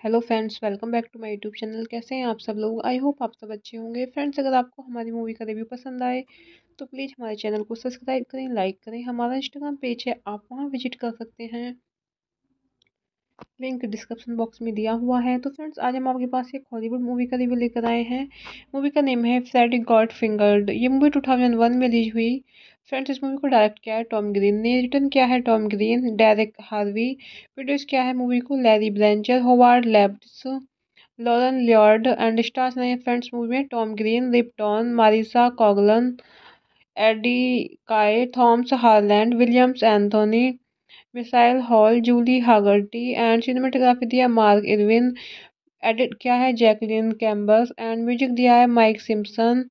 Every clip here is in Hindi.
Hello friends, welcome back to my YouTube channel. कैसे हैं आप सब लोग? आई होप आप सब अच्छे होंगे। फ्रेंड्स, अगर आपको हमारी मूवी का रिव्यू पसंद आए तो प्लीज़ हमारे चैनल को सब्सक्राइब करें लाइक करें। हमारा इंस्टाग्राम पेज है, आप वहाँ विज़िट कर सकते हैं। लिंक डिस्क्रिप्शन बॉक्स में दिया हुआ है। तो फ्रेंड्स, आज हम आपके पास एक हॉलीवुड मूवी का रिव्यू लेकर आए हैं। मूवी का नेम है फ्रेडी गॉड फिंगर्ड ये मूवी 2001 में रिलीज़ हुई। फ्रेंड्स इस मूवी को डायरेक्ट किया है टॉम ग्रीन। ने रिटर्न किया है Tom Green Derek Harvey, produce किया है मूवी को Larry Brezner Howard Lapides, Lauren Lloyd and stars नए फ्रेंड्स मूवी में Tom Green Rip Torn Marisa Coughlan, Eddie Kaye Thomas Harland, Williams Anthony, Michael Hall, Julie Hagerty and cinematography दिया मार्क इरविन। एडिट किया है जैकलिन कैम्बस एंड म्यूज़िक दिया है माइक सिम्पसन।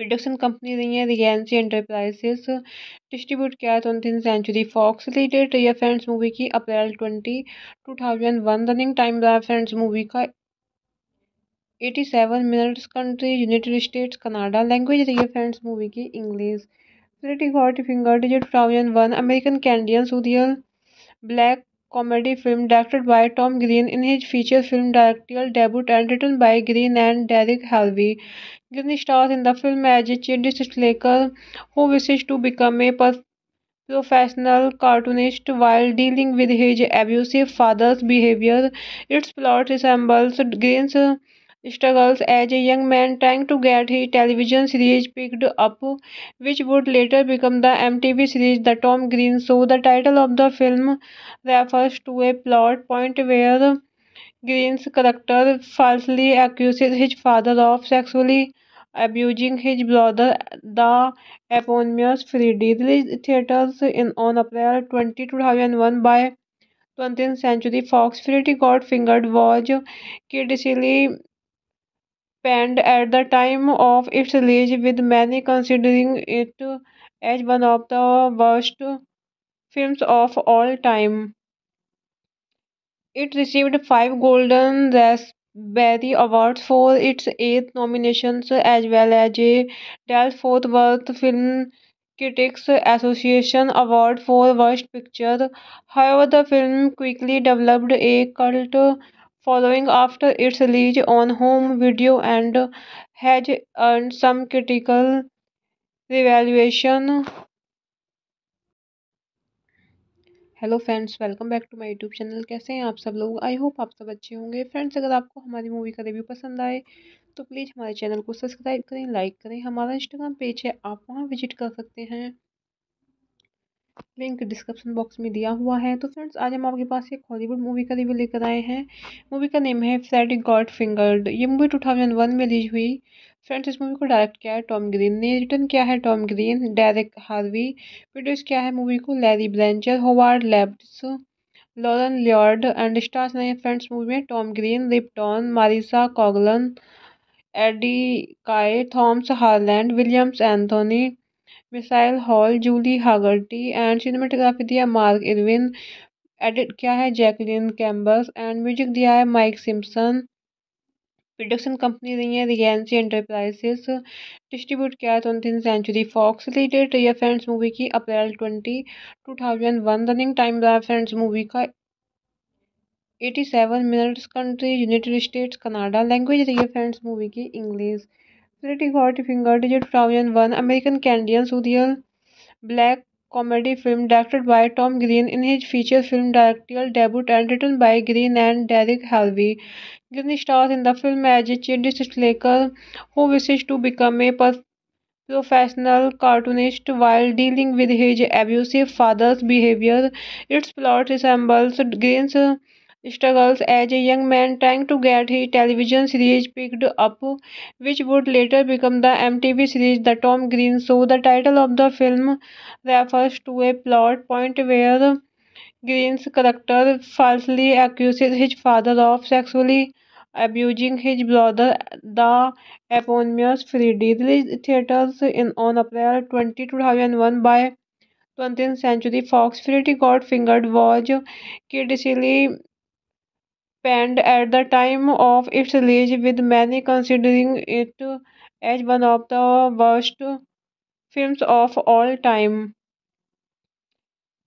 प्रोडक्शन कंपनी रही है रिगेंसी एंटरप्राइजेस डिस्ट्रीब्यूट किया है ट्वेंटी सेंचुरी फॉक्स रिलेटेड या फ्रेंड्स मूवी की April twenty two thousand one running time रहा फ्रेंड्स मूवी का। Eighty seven minutes country United States Canada language रही है फ्रेंड्स मूवी की English Freddy hot finger digit two thousand one American Canadian surreal black comedy film directed by Tom Green in his feature film directorial debut and written by Green and Derek Harvey Green stars in the film childish slacker who wishes to become a professional cartoonist while dealing with his abusive father's behavior. Its plot resembles Green's struggles as a young man trying to get his television series picked up, which would later become the MTV series The Tom Green Show. The title of the film refers to a plot point where Green's character falsely accuses his father of sexually abusing his brother, the eponymous Freddy. Released theaters in on April 20, 2001 by 20th Century Fox. Freddy Got Fingered was critically panned at the time of its release, with many considering it as one of the worst films of all time. It received five Golden Raspberry Awards for its eight nominations, as well as a Dallas Fort Worth Film Critics Association Award for Worst Picture. However, the film quickly developed a cult following after its release on home video and has earned some critical revaluation. Hello friends, welcome back to my YouTube channel. कैसे हैं आप सब लोग? आई होप आप सब अच्छे होंगे। फ्रेंड्स, अगर आपको हमारी मूवी का रिव्यू पसंद आए तो प्लीज़ हमारे चैनल को सब्सक्राइब करें लाइक करें। हमारा इंस्टाग्राम पेज है, आप वहाँ विज़िट कर सकते हैं। लिंक डिस्क्रिप्शन बॉक्स में दिया हुआ है। तो फ्रेंड्स, आज हम आपके पास एक हॉलीवुड मूवी का रिव्यू लेकर आए हैं। मूवी का नेम है फ्रेडी गॉड फिंगर्ड ये मूवी 2001 में रिलीज़ हुई। फ्रेंड्स इस मूवी को डायरेक्ट किया है टॉम ग्रीन। ने रिटर्न किया है Tom Green? Derek Harvey produce किया है मूवी को। Larry Brezner Howard Lapides, Lauren Lloyd and stars ने फ्रेंड्स मूवी में Tom Green Rip Torn Marisa Coughlan, Eddie Kaye Thomas Harland, Williams Anthony, Michael Hall, Julie Hagerty and cinematography दिया मार्क इरविन। एडिट किया है जैकलिन कैम्बस एंड म्यूज़िक दिया है माइक सिम्पसन। प्रोडक्शन कंपनी रही है रिगेंसी एंटरप्राइजेस डिस्ट्रीब्यूट किया है ट्वेंटी सेंचुरी फॉक्स रिलेटेड या फ्रेंड्स मूवी की April twenty two thousand one running time रहा फ्रेंड्स मूवी का। Eighty seven minutes country United States Canada language रही है फ्रेंड्स मूवी की English Freddy hot finger digit two thousand one American Canadian surreal black comedy film directed by Tom Green in his feature film directorial debut and written by Green and Derek Harvey Green stars in the film as a childish slacker who wishes to become a professional cartoonist while dealing with his abusive father's behavior. Its plot resembles Green's struggles as a young man trying to get his television series picked up, which would later become the MTV series The Tom Green Show. The title of the film refers to a plot point where Green's character falsely accuses his father of sexually abusing his brother, the eponymous Freddy. Released theaters in on April 20, 2001 by 20th Century Fox. Freddy Got Fingered was critically panned at the time of its release, with many considering it as one of the worst films of all time.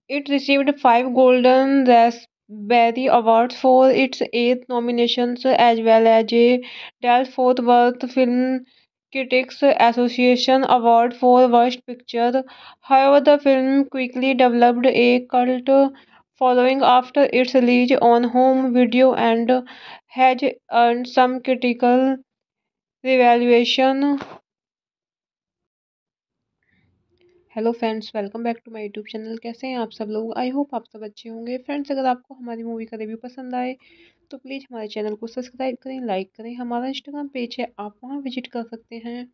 It received five Golden Raspberry Awards for its eight nominations, as well as a Dallas Fort Worth Film Critics Association Award for Worst Picture. However, the film quickly developed a cult following after its release on home video and has earned some critical revaluation. Hello friends, welcome back to my YouTube channel. कैसे हैं आप सब लोग? आई होप आप सब अच्छे होंगे। फ्रेंड्स, अगर आपको हमारी मूवी का रिव्यू पसंद आए तो प्लीज़ हमारे चैनल को सब्सक्राइब करें लाइक करें। हमारा इंस्टाग्राम पेज है, आप वहाँ विज़िट कर सकते हैं।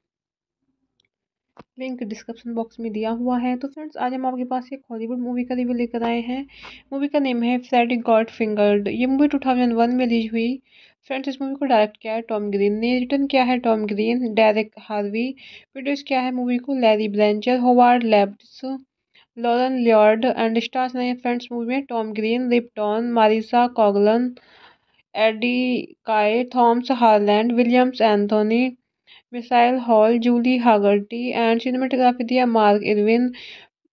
लिंक डिस्क्रिप्शन बॉक्स में दिया हुआ है। तो फ्रेंड्स, आज हम आपके पास एक हॉलीवुड मूवी का रिव्यू लेकर आए हैं। मूवी का नेम है फ्रेडी गॉड फिंगर्ड ये मूवी 2001 में रिलीज़ हुई। फ्रेंड्स इस मूवी को डायरेक्ट किया है टॉम ग्रीन ने रिटर्न किया है Tom Green Derek Harvey produce किया है मूवी को? Larry Brezner Howard Lapides Lauren Lloyd and stars नए फ्रेंड्स मूवी में Tom Green Rip Torn Marisa Coughlan Eddie Kaye Thomas Harland Williams Anthony Michael Hall Julie Hagerty and cinematography दिया मार्क इरविन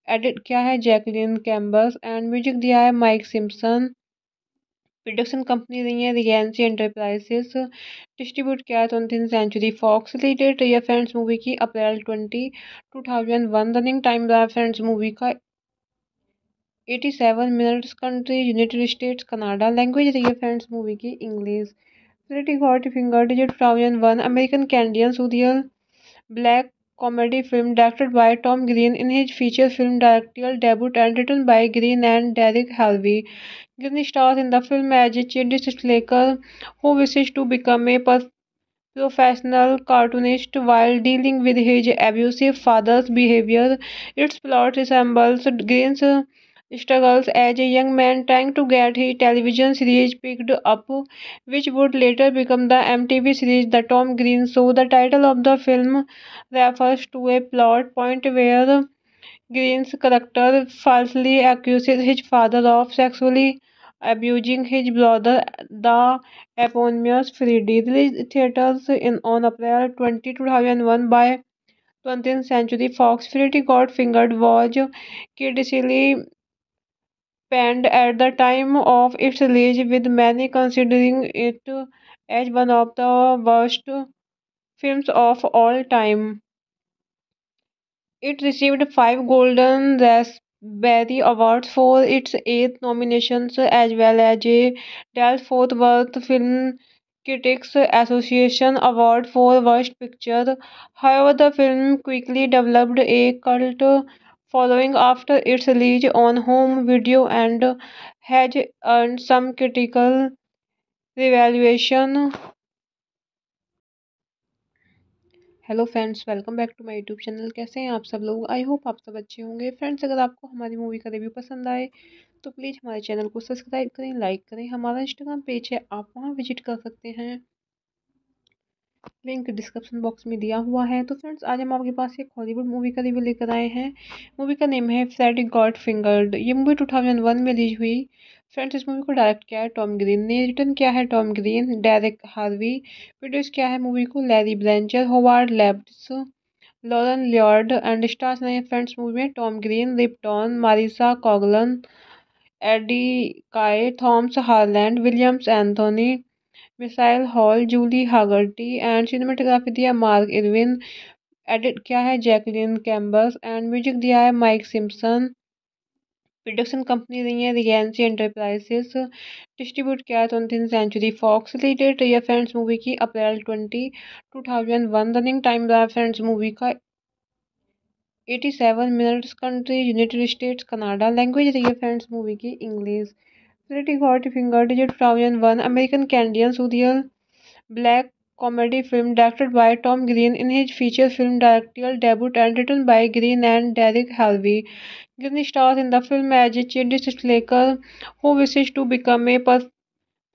एडिट किया है जैकलिन कैम्बस एंड म्यूज़िक दिया है माइक सिम्पसन प्रोडक्शन कंपनी रही है रिगेंसी एंटरप्राइजेस डिस्ट्रीब्यूट किया है ट्वेंटी सेंचुरी फॉक्स रिलेटेड है फ्रेंड्स मूवी की April twenty two thousand one running time रहा फ्रेंड्स मूवी का। Eighty seven minutes country United States Canada language रही है फ्रेंड्स मूवी की English Hot Finger is a 2001 American Canadian surreal black comedy film directed by Tom Green in his feature film directorial debut and written by Green and Derek Harvey. Green stars in the film as a slacker who wishes to become a professional cartoonist while dealing with his abusive father's behavior. Its plot resembles Green's struggles as a young man trying to get his television series picked up, which would later become the MTV series The Tom Green Show. The title of the film refers to a plot point where Green's character falsely accuses his father of sexually abusing his brother, the eponymous Freddy. Released theaters in on April 20, 2001 by 20th Century Fox. Freddy Got Fingered was critically panned at the time of its release, with many considering it as one of the worst films of all time. It received five Golden Raspberry Awards for its eight nominations, as well as a Dallas Fort Worth Film Critics Association Award for Worst Picture. However, the film quickly developed a cult following after its release on home video and has earned some critical revaluation. Hello friends welcome back to my YouTube channel कैसे हैं आप सब लोग? आई होप आप सब अच्छे होंगे। फ्रेंड्स अगर आपको हमारी मूवी का रिव्यू पसंद आए तो प्लीज़ हमारे चैनल को सब्सक्राइब करें लाइक करें। हमारा इंस्टाग्राम पेज है, आप वहाँ विज़िट कर सकते हैं। लिंक डिस्क्रिप्शन बॉक्स में दिया हुआ है। तो फ्रेंड्स आज हम आपके पास एक हॉलीवुड मूवी का रिव्यू लेकर आए हैं। मूवी का नेम है फ्रेडी गॉड फिंगर्ड ये मूवी 2001 में रिलीज़ हुई। फ्रेंड्स इस मूवी को डायरेक्ट किया है टॉम ग्रीन ने। रिटर्न किया है Tom Green Derek Harvey produce किया है मूवी को Larry Brezner Howard Lapides Lauren Lloyd and stars नए फ्रेंड्स मूवी में Tom Green Rip Torn Marisa Coughlan Eddie Kaye Thomas Harland Williams Anthony Michael Hall, Julie Hagerty and cinematography दिया मार्क इरविन, एडिट किया है जैकलिन कैम्बस एंड म्यूज़िक दिया है माइक सिम्पसन। प्रोडक्शन कंपनी रही है रिगेंसी एंटरप्राइजेस डिस्ट्रीब्यूट किया है ट्वेंटी सेंचुरी फॉक्स रिलेटेड रही फ्रेंड्स मूवी की April twenty, two thousand one. Running time रहा फ्रेंड्स मूवी का eighty seven minutes country, United States, Canada. Language रही है फ्रेंड्स मूवी की, English. Critic Finger Digit 2001 American Canadian surreal black comedy film directed by Tom Green in his feature film directorial debut and written by Green and Derek Halvey. Green stars in the film as a children's slacker who wishes to become a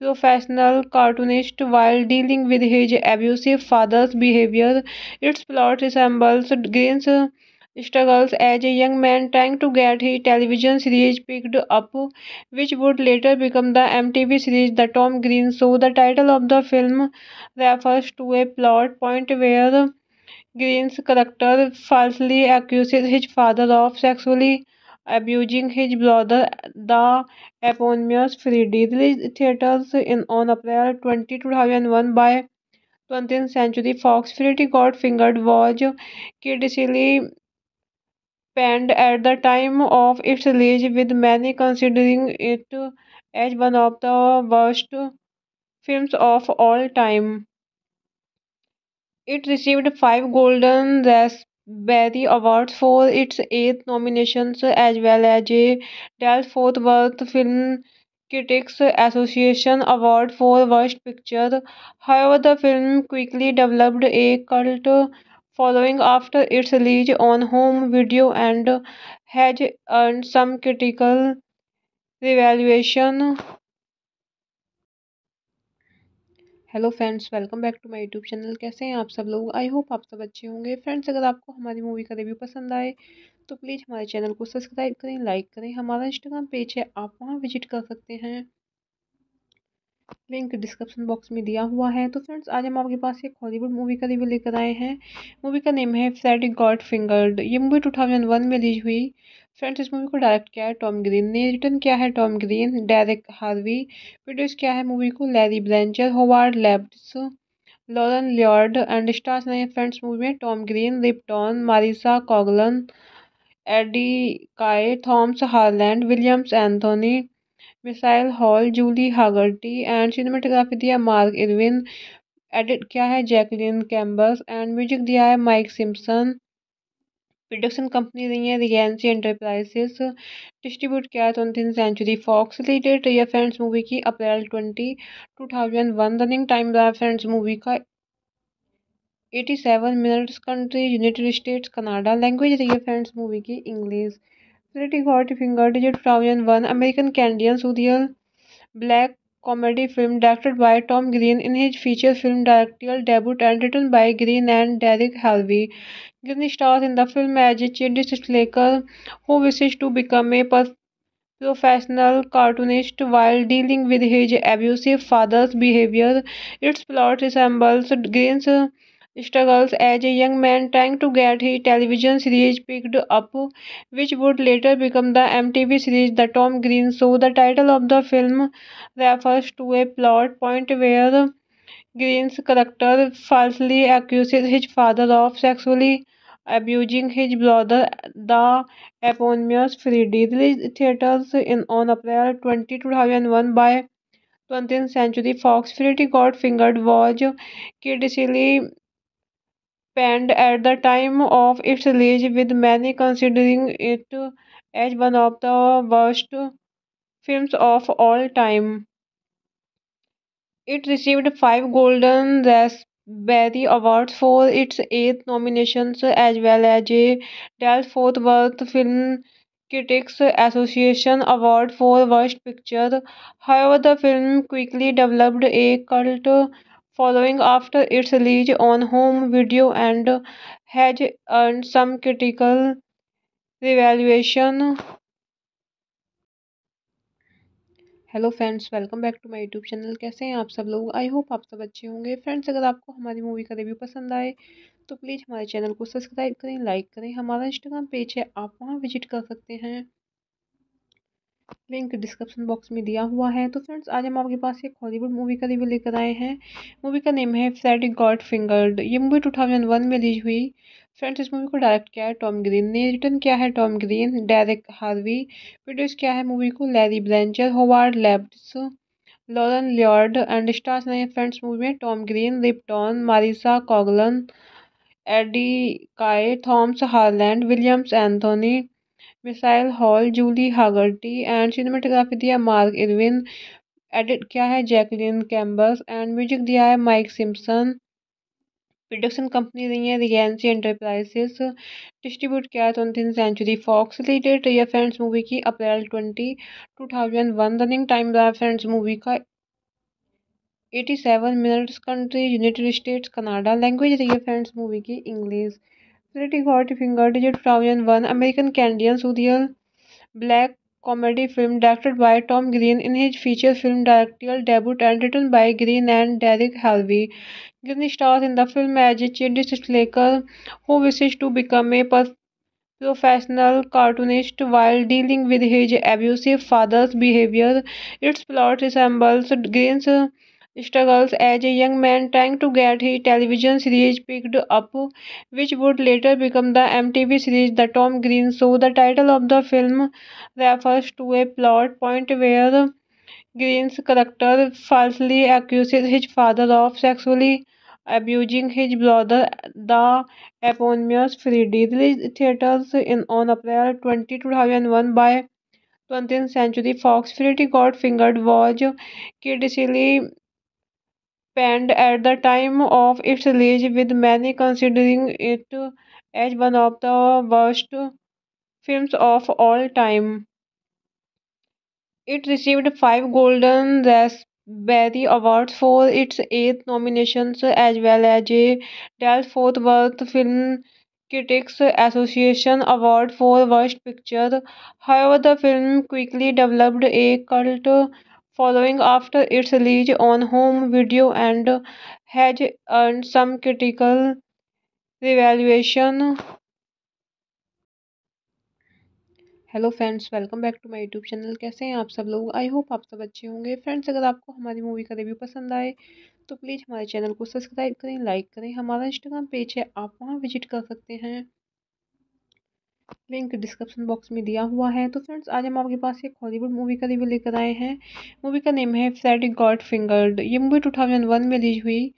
professional cartoonist while dealing with his abusive father's behavior. Its plot resembles Green's struggles as a young man trying to get his television series picked up, which would later become the MTV series The Tom Green Show. The title of the film refers to a plot point where Green's character falsely accuses his father of sexually abusing his brother, the eponymous Freddy. Released theaters in on April 20, 2001 by 20th Century Fox. Freddy Got Fingered was critically panned at the time of its release, with many considering it as one of the worst films of all time. It received five Golden Raspberry Awards for its eight nominations, as well as a Dallas-Fort Worth Film Critics Association Award for Worst Picture. However, the film quickly developed a cult following after its release on home video and has earned some critical revaluation. Hello friends welcome back to my YouTube channel कैसे हैं आप सब लोग? आई होप आप सब अच्छे होंगे। फ्रेंड्स अगर आपको हमारी मूवी का रिव्यू पसंद आए तो प्लीज़ हमारे चैनल को सब्सक्राइब करें लाइक करें। हमारा इंस्टाग्राम पेज है, आप वहाँ विज़िट कर सकते हैं। लिंक डिस्क्रिप्शन बॉक्स में दिया हुआ है। तो फ्रेंड्स आज हम आपके पास एक हॉलीवुड मूवी का रिव्यू लेकर आए हैं। मूवी का नेम है फ्रेडी गॉड फिंगर्ड ये मूवी 2001 में रिलीज़ हुई। फ्रेंड्स इस मूवी को डायरेक्ट किया है टॉम ग्रीन ने। रिटर्न किया है Tom Green Derek Harvey produce किया है मूवी को Larry Brezner Howard Lapides Lauren Lloyd and stars नए फ्रेंड्स मूवी में Tom Green Rip Torn Marisa Coughlan Eddie Kaye Thomas Harland Williams Anthony Michael Hall, Julie Hagerty and cinematography दिया मार्क इरविन, एडिट किया है जैकलिन कैम्बस एंड म्यूज़िक दिया है माइक सिम्पसन। प्रोडक्शन कंपनी रही है रिगेंसी एंटरप्राइजेस डिस्ट्रीब्यूट किया है ट्वेंटी सेंचुरी फॉक्स रिलेटेड रही फ्रेंड्स मूवी की April twenty, two thousand one. Running time रहा फ्रेंड्स मूवी का eighty seven minutes country, United States, Canada. Language रही है फ्रेंड्स मूवी की, English. Pretty finger digit is a 2001 American Canadian surreal black comedy film directed by Tom Green in his feature film directorial debut and written by Green and Derek Harvey. Green stars in the film as a cheerleader who wishes to become a professional cartoonist while dealing with his abusive father's behavior. Its plot resembles Green's struggles as a young man trying to get his television series picked up, which would later become the MTV series The Tom Green Show. The title of the film refers to a plot point where Green's character falsely accuses his father of sexually abusing his brother, the eponymous Freddy. Released theaters in on April 20, 2001 by 20th Century Fox. Freddy Got Fingered was critically at the time of its release, with many considering it as one of the worst films of all time. It received five Golden Raspberry Awards for its eight nominations, as well as a Dallas-Fort Worth Film Critics Association Award for Worst Picture. However, the film quickly developed a cult following after its release on home video and has earned some critical revaluation. Hello friends welcome back to my YouTube channel कैसे हैं आप सब लोग? आई होप आप सब अच्छे होंगे। फ्रेंड्स अगर आपको हमारी मूवी का रिव्यू पसंद आए तो प्लीज़ हमारे चैनल को सब्सक्राइब करें लाइक करें। हमारा इंस्टाग्राम पेज है, आप वहाँ विज़िट कर सकते हैं। लिंक डिस्क्रिप्शन बॉक्स में दिया हुआ है। तो फ्रेंड्स आज हम आपके पास एक हॉलीवुड मूवी का रिव्यू लेकर आए हैं। मूवी का नेम है फ्रेडी गॉड फिंगर्ड ये मूवी 2001 में रिलीज़ हुई। फ्रेंड्स इस मूवी को डायरेक्ट किया है टॉम ग्रीन ने। रिटर्न किया है Tom Green Derek Harvey produce किया है मूवी को Larry Brezner Howard Lapides Lauren Lloyd and stars नए फ्रेंड्स मूवी में Tom Green Rip Torn Marisa Coughlan Eddie Kaye Thomas Harland Williams Anthony Michael Hall, Julie Hagerty and cinematography दिया मार्क इरविन एडिट किया है जैकलिन कैम्बर्स एंड म्यूज़िक दिया है माइक सिम्पसन। प्रोडक्शन कंपनी रही है रिगेंसी एंटरप्राइजेस। डिस्ट्रीब्यूट किया है ट्वेंटी सेंचुरी फॉक्स रिलेटेड रही फ्रेंड्स मूवी की April twenty, two thousand one. Running time रहा फ्रेंड्स मूवी का। Eighty seven minutes country, United States, Canada. Language रही है फ्रेंड्स मूवी की, English. Pretty Hot Finger Digit 2001 American Canadian surreal black comedy film directed by Tom Green in his feature film directorial debut and written by Green and Derek Harvey. Green stars in the film as a slacker who wishes to become a professional cartoonist while dealing with his abusive father's behavior. Its plot resembles Green's struggles as a young man trying to get his television series picked up, which would later become the MTV series The Tom Green Show. The title of the film refers to a plot point where Green's character falsely accuses his father of sexually abusing his brother, the eponymous Freddy. Released theaters in on April 20, 2001 by 20th Century Fox. Freddy Got Fingered was critically at the time of its release, with many considering it as one of the worst films of all time. It received five Golden Raspberry Awards for its eight nominations, as well as a Dallas Fort Worth Film Critics Association Award for Worst Picture. However, the film quickly developed a cult following after its release on home video and has earned some critical revaluation. Hello friends welcome back to my YouTube channel कैसे हैं आप सब लोग? आई होप आप सब अच्छे होंगे। फ्रेंड्स अगर आपको हमारी मूवी का रिव्यू पसंद आए तो प्लीज़ हमारे चैनल को सब्सक्राइब करें लाइक करें। हमारा इंस्टाग्राम पेज है, आप वहाँ विज़िट कर सकते हैं। लिंक डिस्क्रिप्शन बॉक्स में दिया हुआ है। तो फ्रेंड्स आज हम आपके पास एक हॉलीवुड मूवी का रिव्यू लेकर आए हैं। मूवी का नेम है फ्रेडी गॉड फिंगर्ड ये मूवी 2001 में रिलीज़ हुई।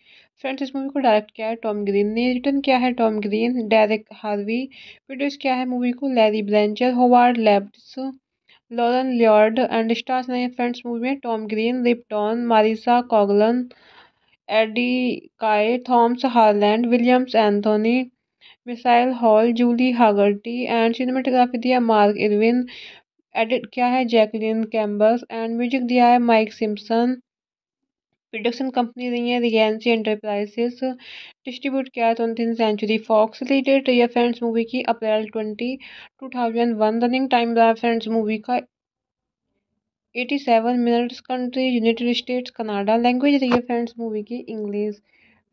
फ्रेंड्स इस मूवी को डायरेक्ट किया है टॉम ग्रीन ने। रिटर्न किया है Tom Green Derek Harvey produce किया है मूवी को Larry Brezner Howard Lapides Lauren Lloyd and stars नए फ्रेंड्स मूवी में Tom Green Rip Torn Marisa Coughlan Eddie Kaye Thomas Harland Williams Anthony Michael Hall, Julie Hagerty and cinematography दिया मार्क इरविन एडिट किया है जैकलिन कैम्बर्स एंड म्यूज़िक दिया है माइक सिम्पसन। प्रोडक्शन कंपनी रही है रिगेंसी एंटरप्राइजेस। डिस्ट्रीब्यूट किया है ट्वेंटी सेंचुरी फॉक्स रिलेटेड रही फ्रेंड्स मूवी की April twenty, two thousand one. Running time रहा फ्रेंड्स मूवी का। Eighty seven minutes country, United States, Canada. Language रही है फ्रेंड्स मूवी की, English.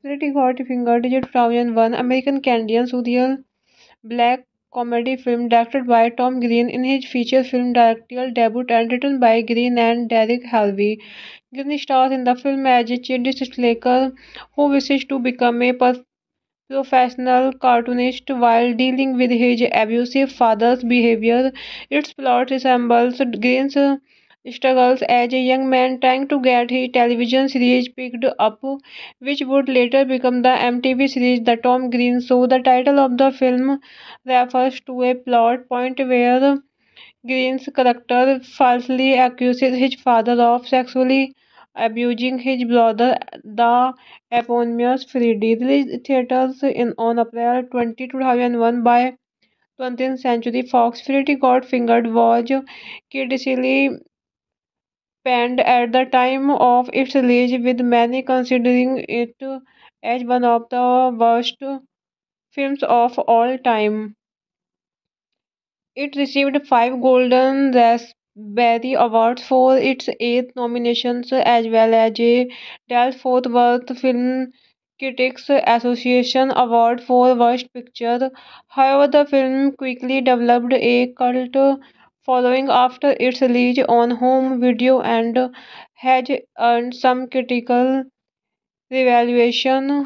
Pretty Hot Finger Digit 2001 American Canadian surreal black comedy film directed by Tom Green in his feature film directorial debut and written by Green and Derek Harvey. Green stars in the film as a childish slacker who wishes to become a professional cartoonist while dealing with his abusive father's behavior. Its plot resembles Green's struggles as a young man trying to get his television series picked up, which would later become the MTV series The Tom Green Show. The title of the film refers to a plot point where Green's character falsely accuses his father of sexually abusing his brother, the eponymous Freddy. Released theaters in on April 20, 2001 by 20th Century Fox. Freddy Got Fingered was critically panned at the time of its release, with many considering it as one of the worst films of all time. It received five Golden Raspberry Awards for its eight nominations, as well as a Fort Worth Film Critics Association Award for Worst Picture. However, the film quickly developed a cult following after its release on home video and has earned some critical revaluation.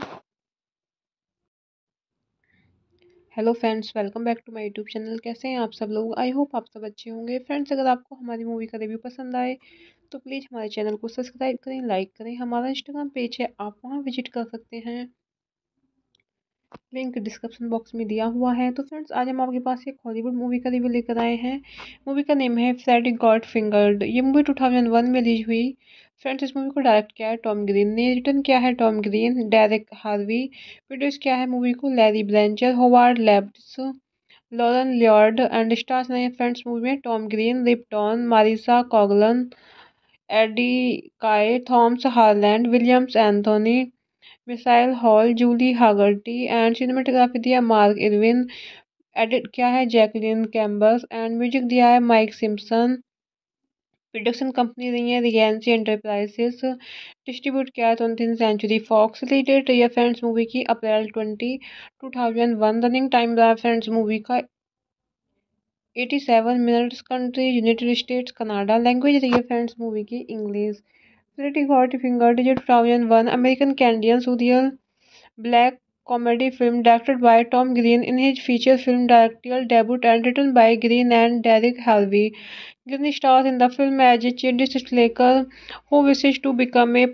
Hello friends welcome back to my YouTube channel कैसे हैं आप सब लोग? आई होप आप सब अच्छे होंगे। फ्रेंड्स अगर आपको हमारी मूवी का रिव्यू पसंद आए तो प्लीज़ हमारे चैनल को सब्सक्राइब करें लाइक करें। हमारा इंस्टाग्राम पेज है, आप वहाँ विज़िट कर सकते हैं। लिंक डिस्क्रिप्शन बॉक्स में दिया हुआ है। तो फ्रेंड्स आज हम आपके पास एक हॉलीवुड मूवी का रिव्यू लेकर आए हैं। मूवी का नेम है फ्रेडी गॉड फिंगर्ड ये मूवी 2001 में रिलीज़ हुई। फ्रेंड्स इस मूवी को डायरेक्ट किया है टॉम ग्रीन ने। रिटर्न किया है Tom Green Derek Harvey produce किया है मूवी को Larry Brezner Howard Lapides Lauren Lloyd and stars नए फ्रेंड्स मूवी में Tom Green Rip Torn Marisa Coughlan Eddie Kaye Thomas Harland Williams Anthony Michael Hall, Julie Hagerty and cinematography दिया मार्क इरविन, एडिट किया है जैकलिन कैम्बस एंड म्यूज़िक दिया है माइक सिम्पसन। प्रोडक्शन कंपनी रही है रिगेंसी एंटरप्राइजेस। डिस्ट्रीब्यूट किया है ट्वेंटी सेंचुरी फॉक्स रिलेटेड रही फ्रेंड्स मूवी की April twenty, two thousand one. Running time रहा फ्रेंड्स मूवी का। Eighty seven minutes country, United States, Canada. Language रही है फ्रेंड्स मूवी की English. Pretty Got Fingered is 2001 American Canadian surreal black comedy film directed by Tom Green in his feature film directorial debut and written by Green and Derek Harvey. Green stars in the film as a cheerleader who wishes to become a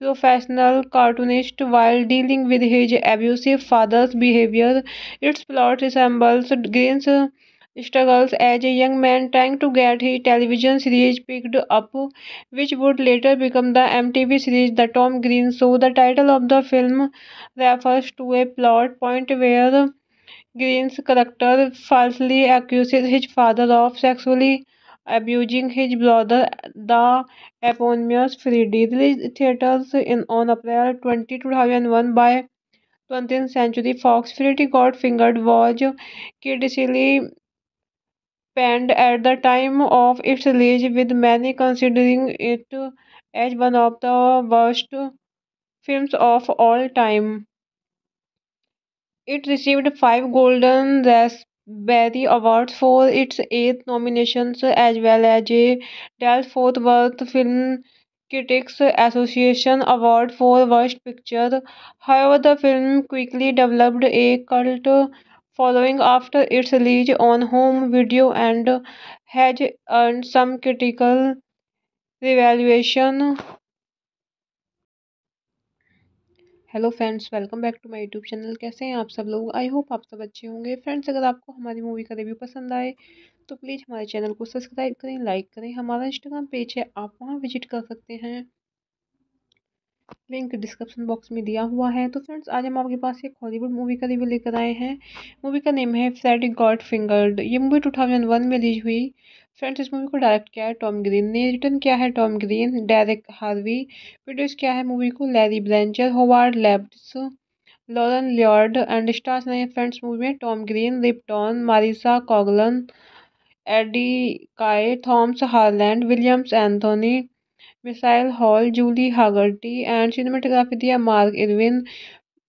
professional cartoonist while dealing with his abusive father's behavior. Its plot resembles Green's struggles as a young man trying to get his television series picked up, which would later become the MTV series The Tom Green Show. The title of the film refers to a plot point where Green's character falsely accuses his father of sexually abusing his brother, the eponymous Freddy. Released theaters in on April 20, 2001 by 20th Century Fox. Freddy Got Fingered was critically panned at the time of its release, with many considering it as one of the worst films of all time. It received five Golden Raspberry Awards for its eight nominations, as well as a Dallas-Fort Worth Film Critics Association Award for Worst Picture. However, the film quickly developed a cult following after its release on home video and has earned some critical revaluation. Hello friends welcome back to my YouTube channel कैसे हैं आप सब लोग? आई होप आप सब अच्छे होंगे। फ्रेंड्स अगर आपको हमारी मूवी का रिव्यू पसंद आए तो प्लीज़ हमारे चैनल को सब्सक्राइब करें लाइक करें। हमारा इंस्टाग्राम पेज है, आप वहाँ विज़िट कर सकते हैं। लिंक डिस्क्रिप्शन बॉक्स में दिया हुआ है। तो फ्रेंड्स आज हम आपके पास एक हॉलीवुड मूवी का रिव्यू लेकर आए हैं। मूवी का नेम है फ्रेडी गॉड फिंगर्ड ये मूवी 2001 में रिलीज़ हुई। फ्रेंड्स इस मूवी को डायरेक्ट किया है टॉम ग्रीन ने। रिटर्न किया है Tom Green Derek Harvey produce किया है मूवी को Larry Brezner Howard Lapides Lauren Lloyd and stars नए फ्रेंड्स मूवी में Tom Green Rip Torn Marisa Coughlan Eddie Kaye Thomas Harland Williams Anthony Michael Hall, Julie Hagerty and cinematography दिया मार्क इरविन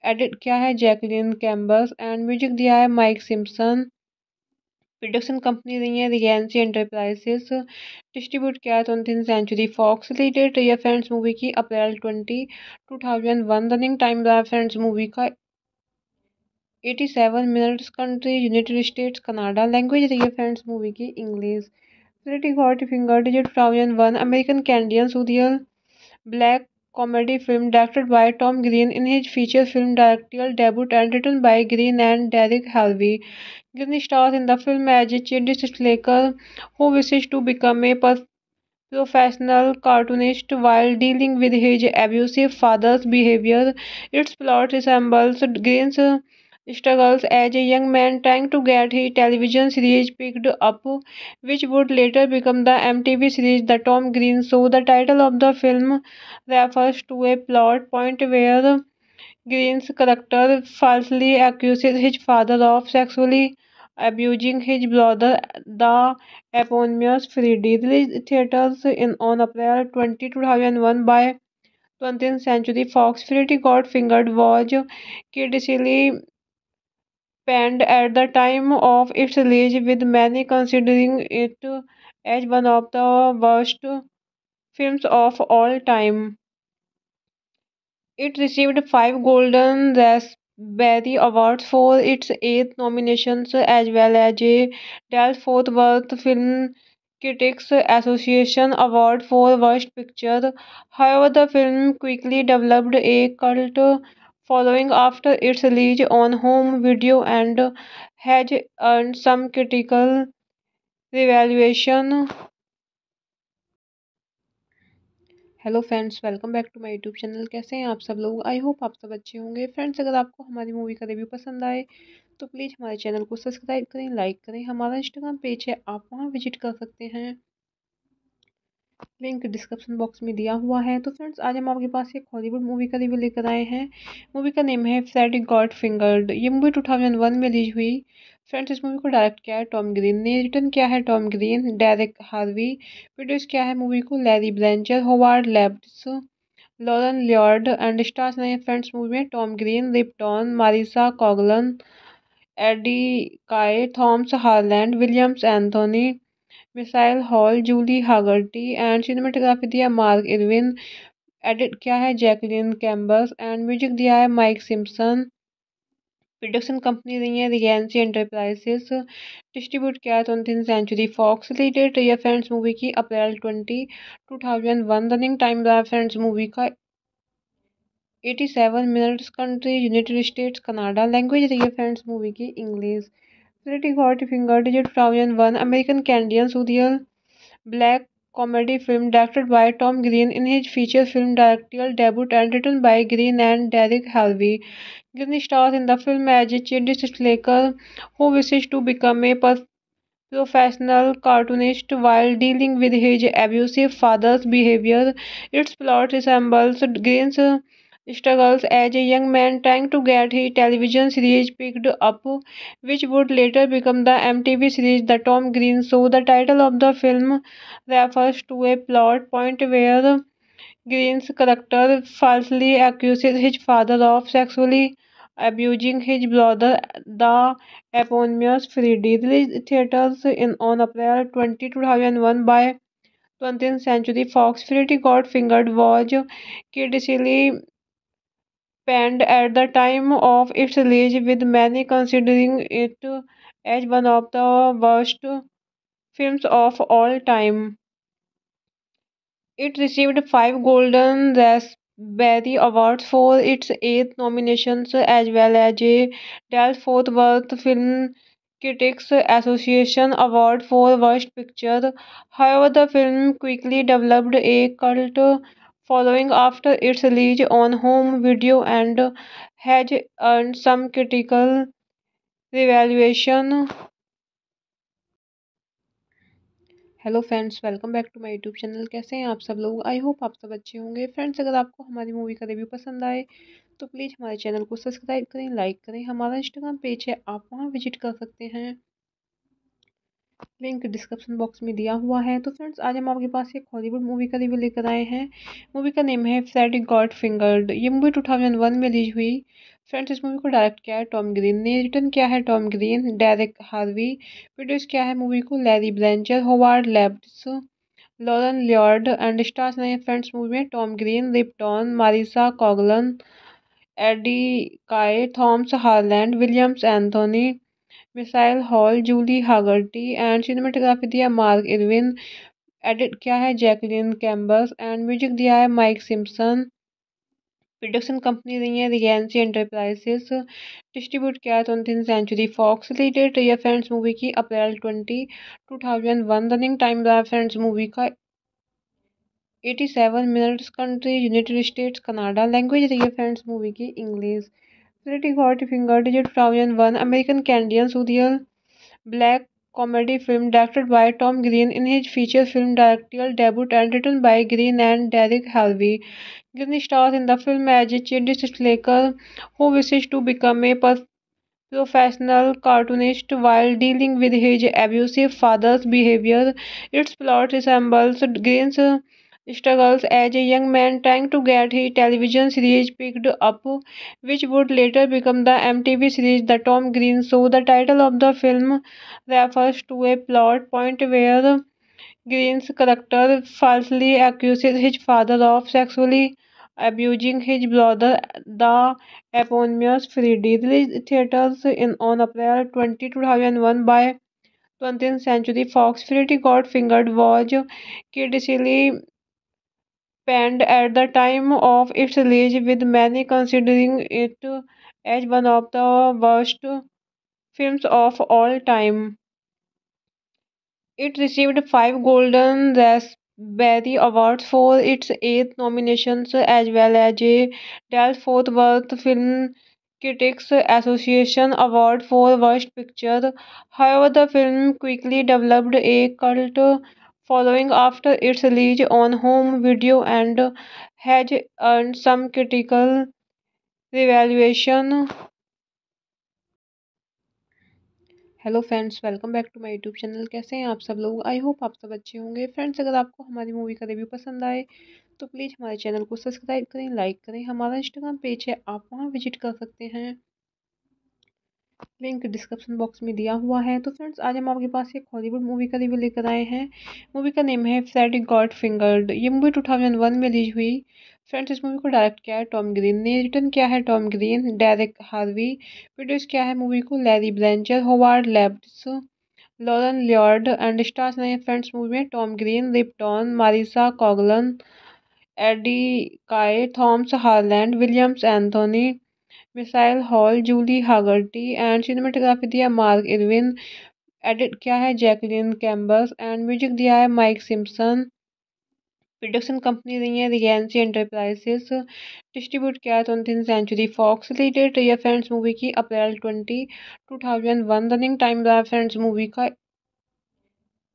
एडिट किया है जैकलिन कैम्बस एंड म्यूज़िक दिया है माइक सिम्पसन। प्रोडक्शन कंपनी रही है रिगेंसी एंटरप्राइजेस। डिस्ट्रीब्यूट किया है ट्वेंटी सेंचुरी फॉक्स रिलेटेड है फ्रेंड्स मूवी की April twenty, two thousand one. Running time रहा फ्रेंड्स मूवी का। Eighty seven minutes country, United States, Canada. Language रही है फ्रेंड्स मूवी की, English. Pretty Got Fingered is 2001 American Canadian surreal black comedy film directed by Tom Green in his feature film directorial debut and written by Green and Derek Harvey. Green stars in the film as a cheerleader who wishes to become a professional cartoonist while dealing with his abusive father's behavior. Its plot resembles Green's struggles as a young man trying to get his television series picked up, which would later become the MTV series The Tom Green Show. The title of the film refers to a plot point where Green's character falsely accuses his father of sexually abusing his brother, the eponymous Freddy. Released theaters in on April 20, 2001 by 20th Century Fox. Freddy Got Fingered was critically at the time of its release, with many considering it as one of the worst films of all time. It received five Golden Raspberry Awards for its eight nominations as well as a Dallas-Fort Worth Film Critics Association Award for Worst Picture. However, the film quickly developed a cult following after its release on home video and has earned some critical revaluation. Hello friends welcome back to my YouTube channel कैसे हैं आप सब लोग? आई होप आप सब अच्छे होंगे। फ्रेंड्स अगर आपको हमारी मूवी का रिव्यू पसंद आए तो प्लीज़ हमारे चैनल को सब्सक्राइब करें लाइक करें। हमारा इंस्टाग्राम पेज है, आप वहाँ विज़िट कर सकते हैं। लिंक डिस्क्रिप्शन बॉक्स में दिया हुआ है। तो फ्रेंड्स आज हम आपके पास एक हॉलीवुड मूवी का रिव्यू लेकर आए हैं। मूवी का नेम है फ्रेडी गॉड फिंगर्ड ये मूवी 2001 में रिलीज़ हुई। फ्रेंड्स इस मूवी को डायरेक्ट किया है टॉम ग्रीन ने। रिटर्न किया है Tom Green Derek Harvey produce किया है मूवी को Larry Brezner Howard Lapides Lauren Lloyd and stars नए फ्रेंड्स मूवी में Tom Green Rip Torn Marisa Coughlan Eddie Kaye Thomas Harland Williams Anthony Michael Hall, Julie Hagerty and cinematography दिया मार्क इरविन एडिट किया है जैकलिन कैम्बस एंड म्यूज़िक दिया है माइक सिम्पसन। प्रोडक्शन कंपनी रही है रिगेंसी एंटरप्राइजेस। डिस्ट्रीब्यूट किया है ट्वेंटी सेंचुरी फॉक्स रिलेटेड रही फ्रेंड्स मूवी की April twenty, two thousand one. Running time रहा फ्रेंड्स मूवी का। Eighty seven minutes country, United States, Canada. Language रही है फ्रेंड्स मूवी की, English. Pretty Hot Finger a 2001 American Canadian surreal black comedy film directed by Tom Green in his feature film directorial debut and written by Green and Derek Harvey. Green stars in the film as a children's slacker who wishes to become a professional cartoonist while dealing with his abusive father's behavior. Its plot resembles Green's struggles as a young man trying to get his television series picked up, which would later become the MTV series The Tom Green Show. The title of the film refers to a plot point where Green's character falsely accuses his father of sexually abusing his brother, the eponymous Freddy. Released theaters in on April 20, 2001 by 20th Century Fox. Freddy Got Fingered was critically at the time of its release, with many considering it as one of the worst films of all time. It received five Golden Raspberry Awards for its eight nominations, as well as a Dallas-Fort Worth Film Critics Association Award for Worst Picture. However, the film quickly developed a cult following after its release on home video and has earned some critical revaluation. Hello friends welcome back to my YouTube channel कैसे हैं आप सब लोग? आई होप आप सब अच्छे होंगे। फ्रेंड्स अगर आपको हमारी मूवी का रिव्यू पसंद आए तो प्लीज़ हमारे चैनल को सब्सक्राइब करें लाइक करें। हमारा इंस्टाग्राम पेज है, आप वहाँ विज़िट कर सकते हैं। लिंक डिस्क्रिप्शन बॉक्स में दिया हुआ है। तो फ्रेंड्स आज हम आपके पास एक हॉलीवुड मूवी का रिव्यू लेकर आए हैं। मूवी का नेम है फ्रेडी गॉड फिंगर्ड ये मूवी 2001 में रिलीज़ हुई। फ्रेंड्स इस मूवी को डायरेक्ट किया है टॉम ग्रीन ने। रिटर्न किया है Tom Green Derek Harvey produce किया है मूवी को Larry Brezner Howard Lapides Lauren Lloyd and stars नए फ्रेंड्स मूवी में Tom Green Rip Torn Marisa Coughlan Eddie Kaye Thomas Harland Williams Anthony Michael Hall, Julie Hagerty and cinematography दिया मार्क इरविन एडिट किया है जैकलिन कैम्बस एंड म्यूज़िक दिया है माइक सिम्पसन। प्रोडक्शन कंपनी रही है रिगेंसी एंटरप्राइजेस। डिस्ट्रीब्यूट किया है ट्वेंटी सेंचुरी फॉक्स रिलेटेड रही फ्रेंड्स मूवी की April twenty, two thousand one. Running time रहा फ्रेंड्स मूवी का। Eighty seven minutes country, United States, Canada. Language रही है फ्रेंड्स मूवी की, English. Pretty is a 2001 American Canadian surreal black comedy film directed by Tom Green in his feature film directorial debut and written by Green and Derek Harvey. Green stars in the film as a children's slacker who wishes to become a professional cartoonist while dealing with his abusive father's behavior. Its plot resembles Green's struggles as a young man trying to get his television series picked up, which would later become the MTV series The Tom Green Show. The title of the film refers to a plot point where Green's character falsely accuses his father of sexually abusing his brother, the eponymous Freddy. Released theaters in on April 20, 2001 by 20th Century Fox. Freddy Got Fingered was critically panned at the time of its release, with many considering it as one of the worst films of all time. It received five Golden Raspberry Awards for its eight nominations, as well as a Dallas-Fort Worth Film Critics Association Award for Worst Picture. However, the film quickly developed a cult following after its release on home video and has earned some critical revaluation. Hello friends welcome back to my YouTube channel कैसे हैं आप सब लोग? आई होप आप सब अच्छे होंगे। फ्रेंड्स अगर आपको हमारी मूवी का रिव्यू पसंद आए तो प्लीज़ हमारे चैनल को सब्सक्राइब करें लाइक करें। हमारा इंस्टाग्राम पेज है, आप वहाँ विज़िट कर सकते हैं। लिंक डिस्क्रिप्शन बॉक्स में दिया हुआ है। तो फ्रेंड्स आज हम आपके पास एक हॉलीवुड मूवी का रिव्यू लेकर आए हैं। मूवी का नेम है फ्रेडी गॉड फिंगर्ड ये मूवी 2001 में रिलीज़ हुई। फ्रेंड्स इस मूवी को डायरेक्ट किया है टॉम ग्रीन ने। रिटर्न किया है Tom Green direct Harvey produce किया है मूवी को Larry Brezner Howard Lapides Lauren Lloyd and stars नए फ्रेंड्स मूवी में Tom Green Rip Torn Marisa Coughlan Eddie Kaye Thomas Harland Williams Anthony Michael Hall, Julie Hagerty and cinematography दिया मार्क इरविन एडिट किया है जैकलिन कैम्बस एंड म्यूज़िक दिया है माइक सिम्पसन। प्रोडक्शन कंपनी रही है रिगेंसी एंटरप्राइजेस। डिस्ट्रीब्यूट किया है ट्वेंटी सेंचुरी फॉक्स रिलेटेड रही फ्रेंड्स मूवी की April twenty, two thousand one. Running time रहा फ्रेंड्स मूवी का।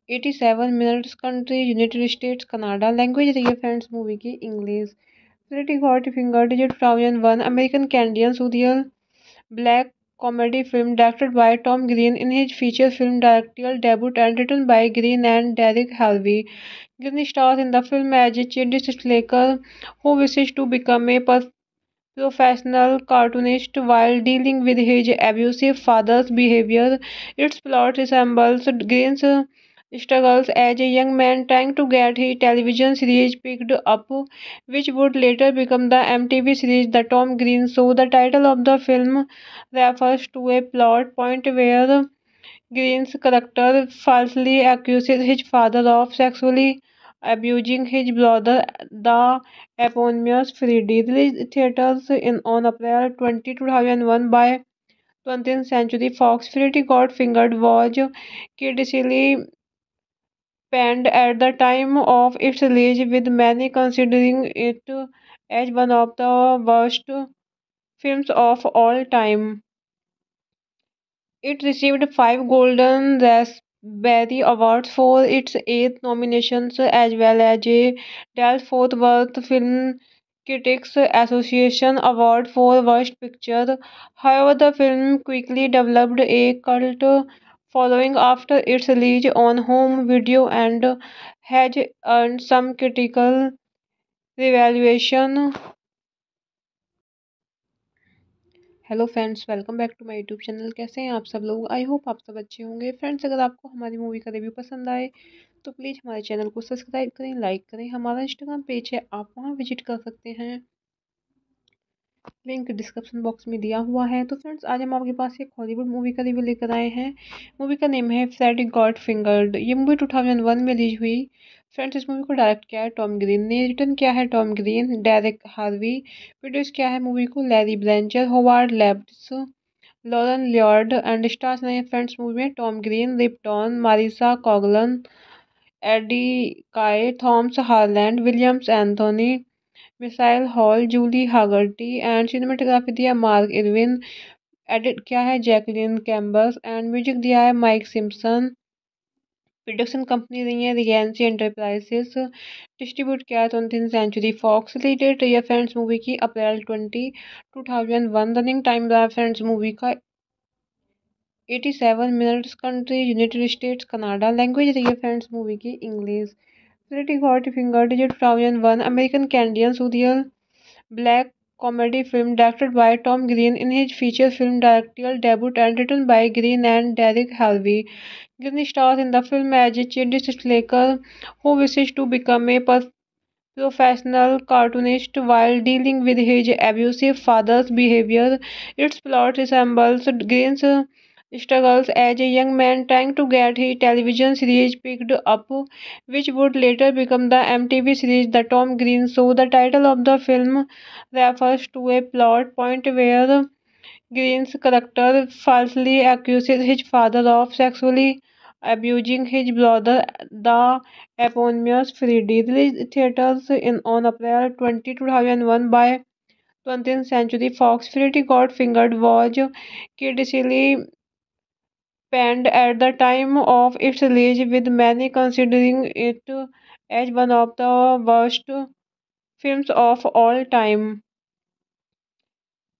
Eighty seven minutes country, United States, Canada. Language रही है फ्रेंड्स मूवी की, English. Pretty Hot Finger is a 2001 American Canadian surreal black comedy film directed by Tom Green in his feature film directorial debut and written by Green and Derek Harvey. Green stars in the film as a slacker who wishes to become a professional cartoonist while dealing with his abusive father's behavior. Its plot resembles Green's struggles as a young man trying to get his television series picked up, which would later become the MTV series The Tom Green Show. The title of the film refers to a plot point where Green's character falsely accuses his father of sexually abusing his brother, the eponymous Freddy. Released theaters in on April 20, 2001 by 20th Century Fox. Freddy Got Fingered was critically panned at the time of its release, with many considering it as one of the worst films of all time. It received five Golden Raspberry Awards for its eight nominations, as well as a Dallas-Fort Worth Film Critics Association Award for Worst Picture. However, the film quickly developed a cult following after its release on home video and has earned some critical revaluation. Hello friends welcome back to my YouTube channel कैसे हैं आप सब लोग? आई होप आप सब अच्छे होंगे। फ्रेंड्स अगर आपको हमारी मूवी का रिव्यू पसंद आए तो प्लीज़ हमारे चैनल को सब्सक्राइब करें लाइक करें। हमारा इंस्टाग्राम पेज है, आप वहाँ विज़िट कर सकते हैं। लिंक डिस्क्रिप्शन बॉक्स में दिया हुआ है। तो फ्रेंड्स आज हम आपके पास एक हॉलीवुड मूवी का रिव्यू लेकर आए हैं। मूवी का नेम है फ्रेडी गॉड फिंगर्ड ये मूवी 2001 में रिलीज़ हुई। फ्रेंड्स इस मूवी को डायरेक्ट किया है टॉम ग्रीन ने। रिटर्न किया है Tom Green direct Harvey produce किया है मूवी को Larry Brezner Howard Lapides Lauren Lloyd and stars नए फ्रेंड्स मूवी में Tom Green Rip Torn Marisa Coughlan Eddie Kaye Thomas Harland Williams Anthony Michael Hall, Julie Hagerty and cinematography दिया मार्क इरविन, एडिट किया है जैकलिन कैम्बस एंड म्यूज़िक दिया है माइक सिम्पसन। प्रोडक्शन कंपनी रही है रिगेंसी एंटरप्राइजेस। डिस्ट्रीब्यूट किया है ट्वेंटी सेंचुरी फॉक्स रिलेटेड रही फ्रेंड्स मूवी की April twenty, two thousand one. Running time रहा फ्रेंड्स मूवी का। Eighty seven minutes country, United States, Canada. Language रही है फ्रेंड्स मूवी की English. Pretty Hot Fingered is a 2001 American Canadian surreal black comedy film directed by Tom Green in his feature film directorial debut and written by Green and Derek Harvey. Green stars in the film as a slacker who wishes to become a professional cartoonist while dealing with his abusive father's behavior. Its plot resembles Green's struggles as a young man trying to get his television series picked up, which would later become the MTV series The Tom Green Show. The title of the film refers to a plot point where Green's character falsely accuses his father of sexually abusing his brother, the eponymous Freddy. Released theaters in on April 20, 2001 by 20th Century Fox. Freddy Got Fingered was critically at the time of its release, with many considering it as one of the worst films of all time.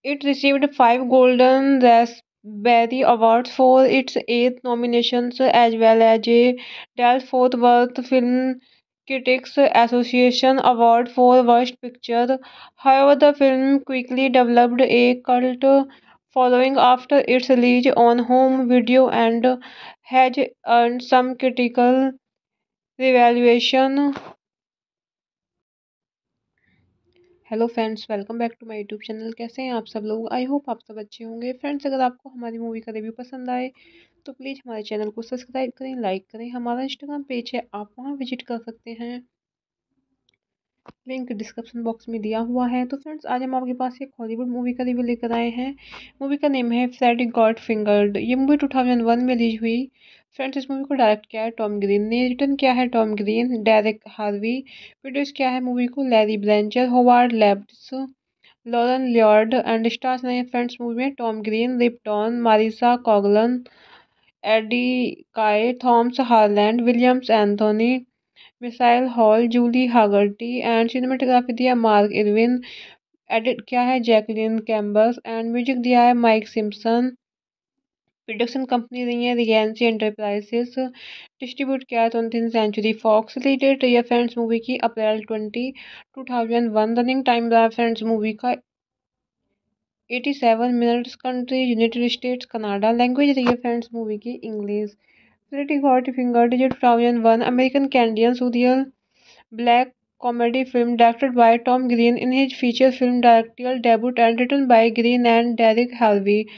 It received five Golden Raspberry Awards for its eight nominations, as well as a Fort Worth Film Critics Association Award for Worst Picture. However, the film quickly developed a cult following after its release on home video and has earned some critical revaluation. Hello friends welcome back to my YouTube channel कैसे हैं आप सब लोग? आई होप आप सब अच्छे होंगे। फ्रेंड्स अगर आपको हमारी मूवी का रिव्यू पसंद आए तो प्लीज़ हमारे चैनल को सब्सक्राइब करें लाइक करें। हमारा इंस्टाग्राम पेज है, आप वहाँ विज़िट कर सकते हैं। लिंक डिस्क्रिप्शन बॉक्स में दिया हुआ है। तो फ्रेंड्स आज हम आपके पास एक हॉलीवुड मूवी का रिव्यू लेकर आए हैं। मूवी का नेम है फ्रेडी गॉड फिंगर्ड ये मूवी 2001 में रिलीज़ हुई। फ्रेंड्स इस मूवी को डायरेक्ट किया है टॉम ग्रीन ने। रिटर्न किया है Tom Green direct Harvey produce किया है मूवी को Larry Brezner Howard Lapides Lauren Lloyd and stars नए फ्रेंड्स मूवी में Tom Green Rip Torn Marisa Coughlan Eddie Kaye Thomas Harland Williams Anthony Michael Hall, Julie Hagerty and cinematography दिया मार्क इरविन एडिट किया है जैकलिन कैम्बस एंड म्यूज़िक दिया है माइक सिम्पसन। प्रोडक्शन कंपनी रही है रिगेंसी एंटरप्राइजेस। डिस्ट्रीब्यूट किया है ट्वेंटी सेंचुरी फॉक्स रिलेटेड रही फ्रेंड्स मूवी की April twenty, two thousand one. Running time रहा फ्रेंड्स मूवी का। Eighty seven minutes country, United States, Canada. Language रही है फ्रेंड्स मूवी की, English. Pretty Hot Fingered is a 2001 American Canadian surreal black comedy film directed by Tom Green in his feature film directorial debut and written by Green and Derek Harvey.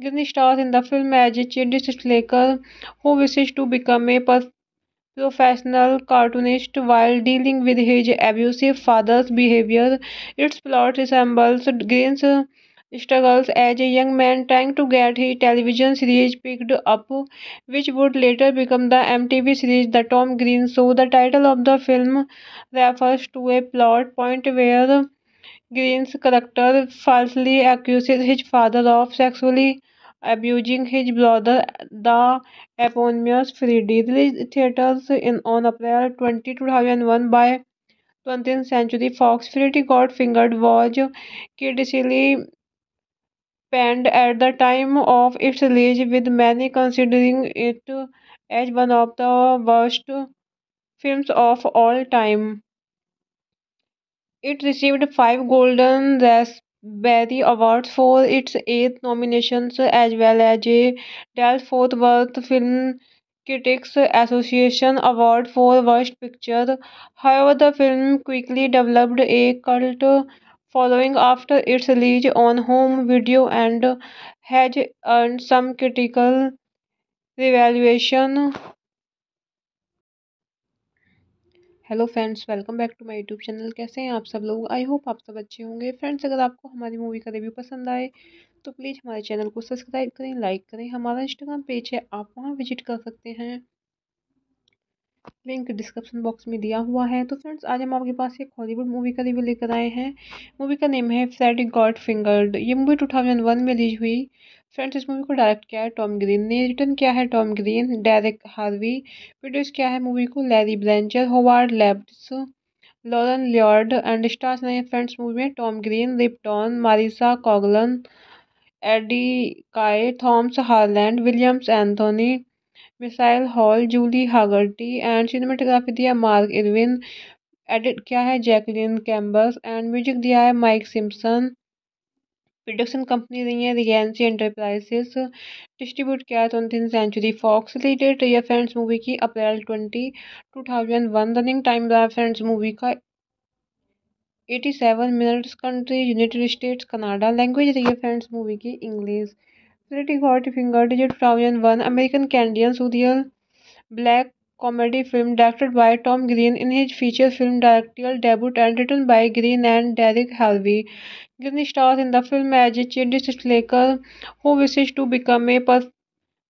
Green stars in the film as a Slaker who wishes to become a professional cartoonist while dealing with his abusive father's behavior. Its plot resembles Green's struggles as a young man trying to get his television series picked up, which would later become the MTV series The Tom Green Show. The title of the film refers to a plot point where Green's character falsely accuses his father of sexually abusing his brother, the eponymous Freddy. Released theaters in on April 20, 2001 by 20th Century Fox. Freddy Got Fingered was critically at the time of its release, with many considering it as one of the worst films of all time. It received five Golden Raspberry Awards for its eight nominations, as well as a Fort Worth Film Critics Association Award for Worst Picture. However, the film quickly developed a cult following after its release on home video and has earned some critical revaluation. Hello friends welcome back to my YouTube channel कैसे हैं आप सब लोग? आई होप आप सब अच्छे होंगे। फ्रेंड्स अगर आपको हमारी मूवी का रिव्यू पसंद आए तो प्लीज़ हमारे चैनल को सब्सक्राइब करें लाइक करें। हमारा इंस्टाग्राम पेज है, आप वहाँ विज़िट कर सकते हैं। लिंक डिस्क्रिप्शन बॉक्स में दिया हुआ है। तो फ्रेंड्स आज हम आपके पास एक हॉलीवुड मूवी का रिव्यू लेकर आए हैं। मूवी का नेम है फ्रेडी गॉड फिंगर्ड ये मूवी 2001 में रिलीज़ हुई। फ्रेंड्स इस मूवी को डायरेक्ट किया है टॉम ग्रीन ने। रिटर्न किया है Tom Green direct Harvey produce किया है मूवी को Larry Brezner Howard Lapides Lauren Lloyd and stars नए फ्रेंड्स मूवी में Tom Green Rip Torn Marisa Coughlan Eddie Kaye Thomas Harland Williams Anthony Michael Hall, Julie Hagerty and cinematography दिया मार्क इरविन एडिट किया है जैकलिन कैम्बस एंड म्यूज़िक दिया है माइक सिम्पसन। प्रोडक्शन कंपनी रही है रिगेंसी एंटरप्राइजेस। डिस्ट्रीब्यूट किया है ट्वेंटी सेंचुरी फॉक्स रिलेटेड रही फ्रेंड्स मूवी की April twenty, two thousand one. Running time रहा फ्रेंड्स मूवी का। 87 minutes country, United States, Canada. Language रही है फ्रेंड्स मूवी की, English. Pretty Got Fingered is a 2001 American Canadian surreal black comedy film directed by Tom Green in his feature film directorial debut and written by Green and Derek Harvey. Green stars in the film as a slacker who wishes to become a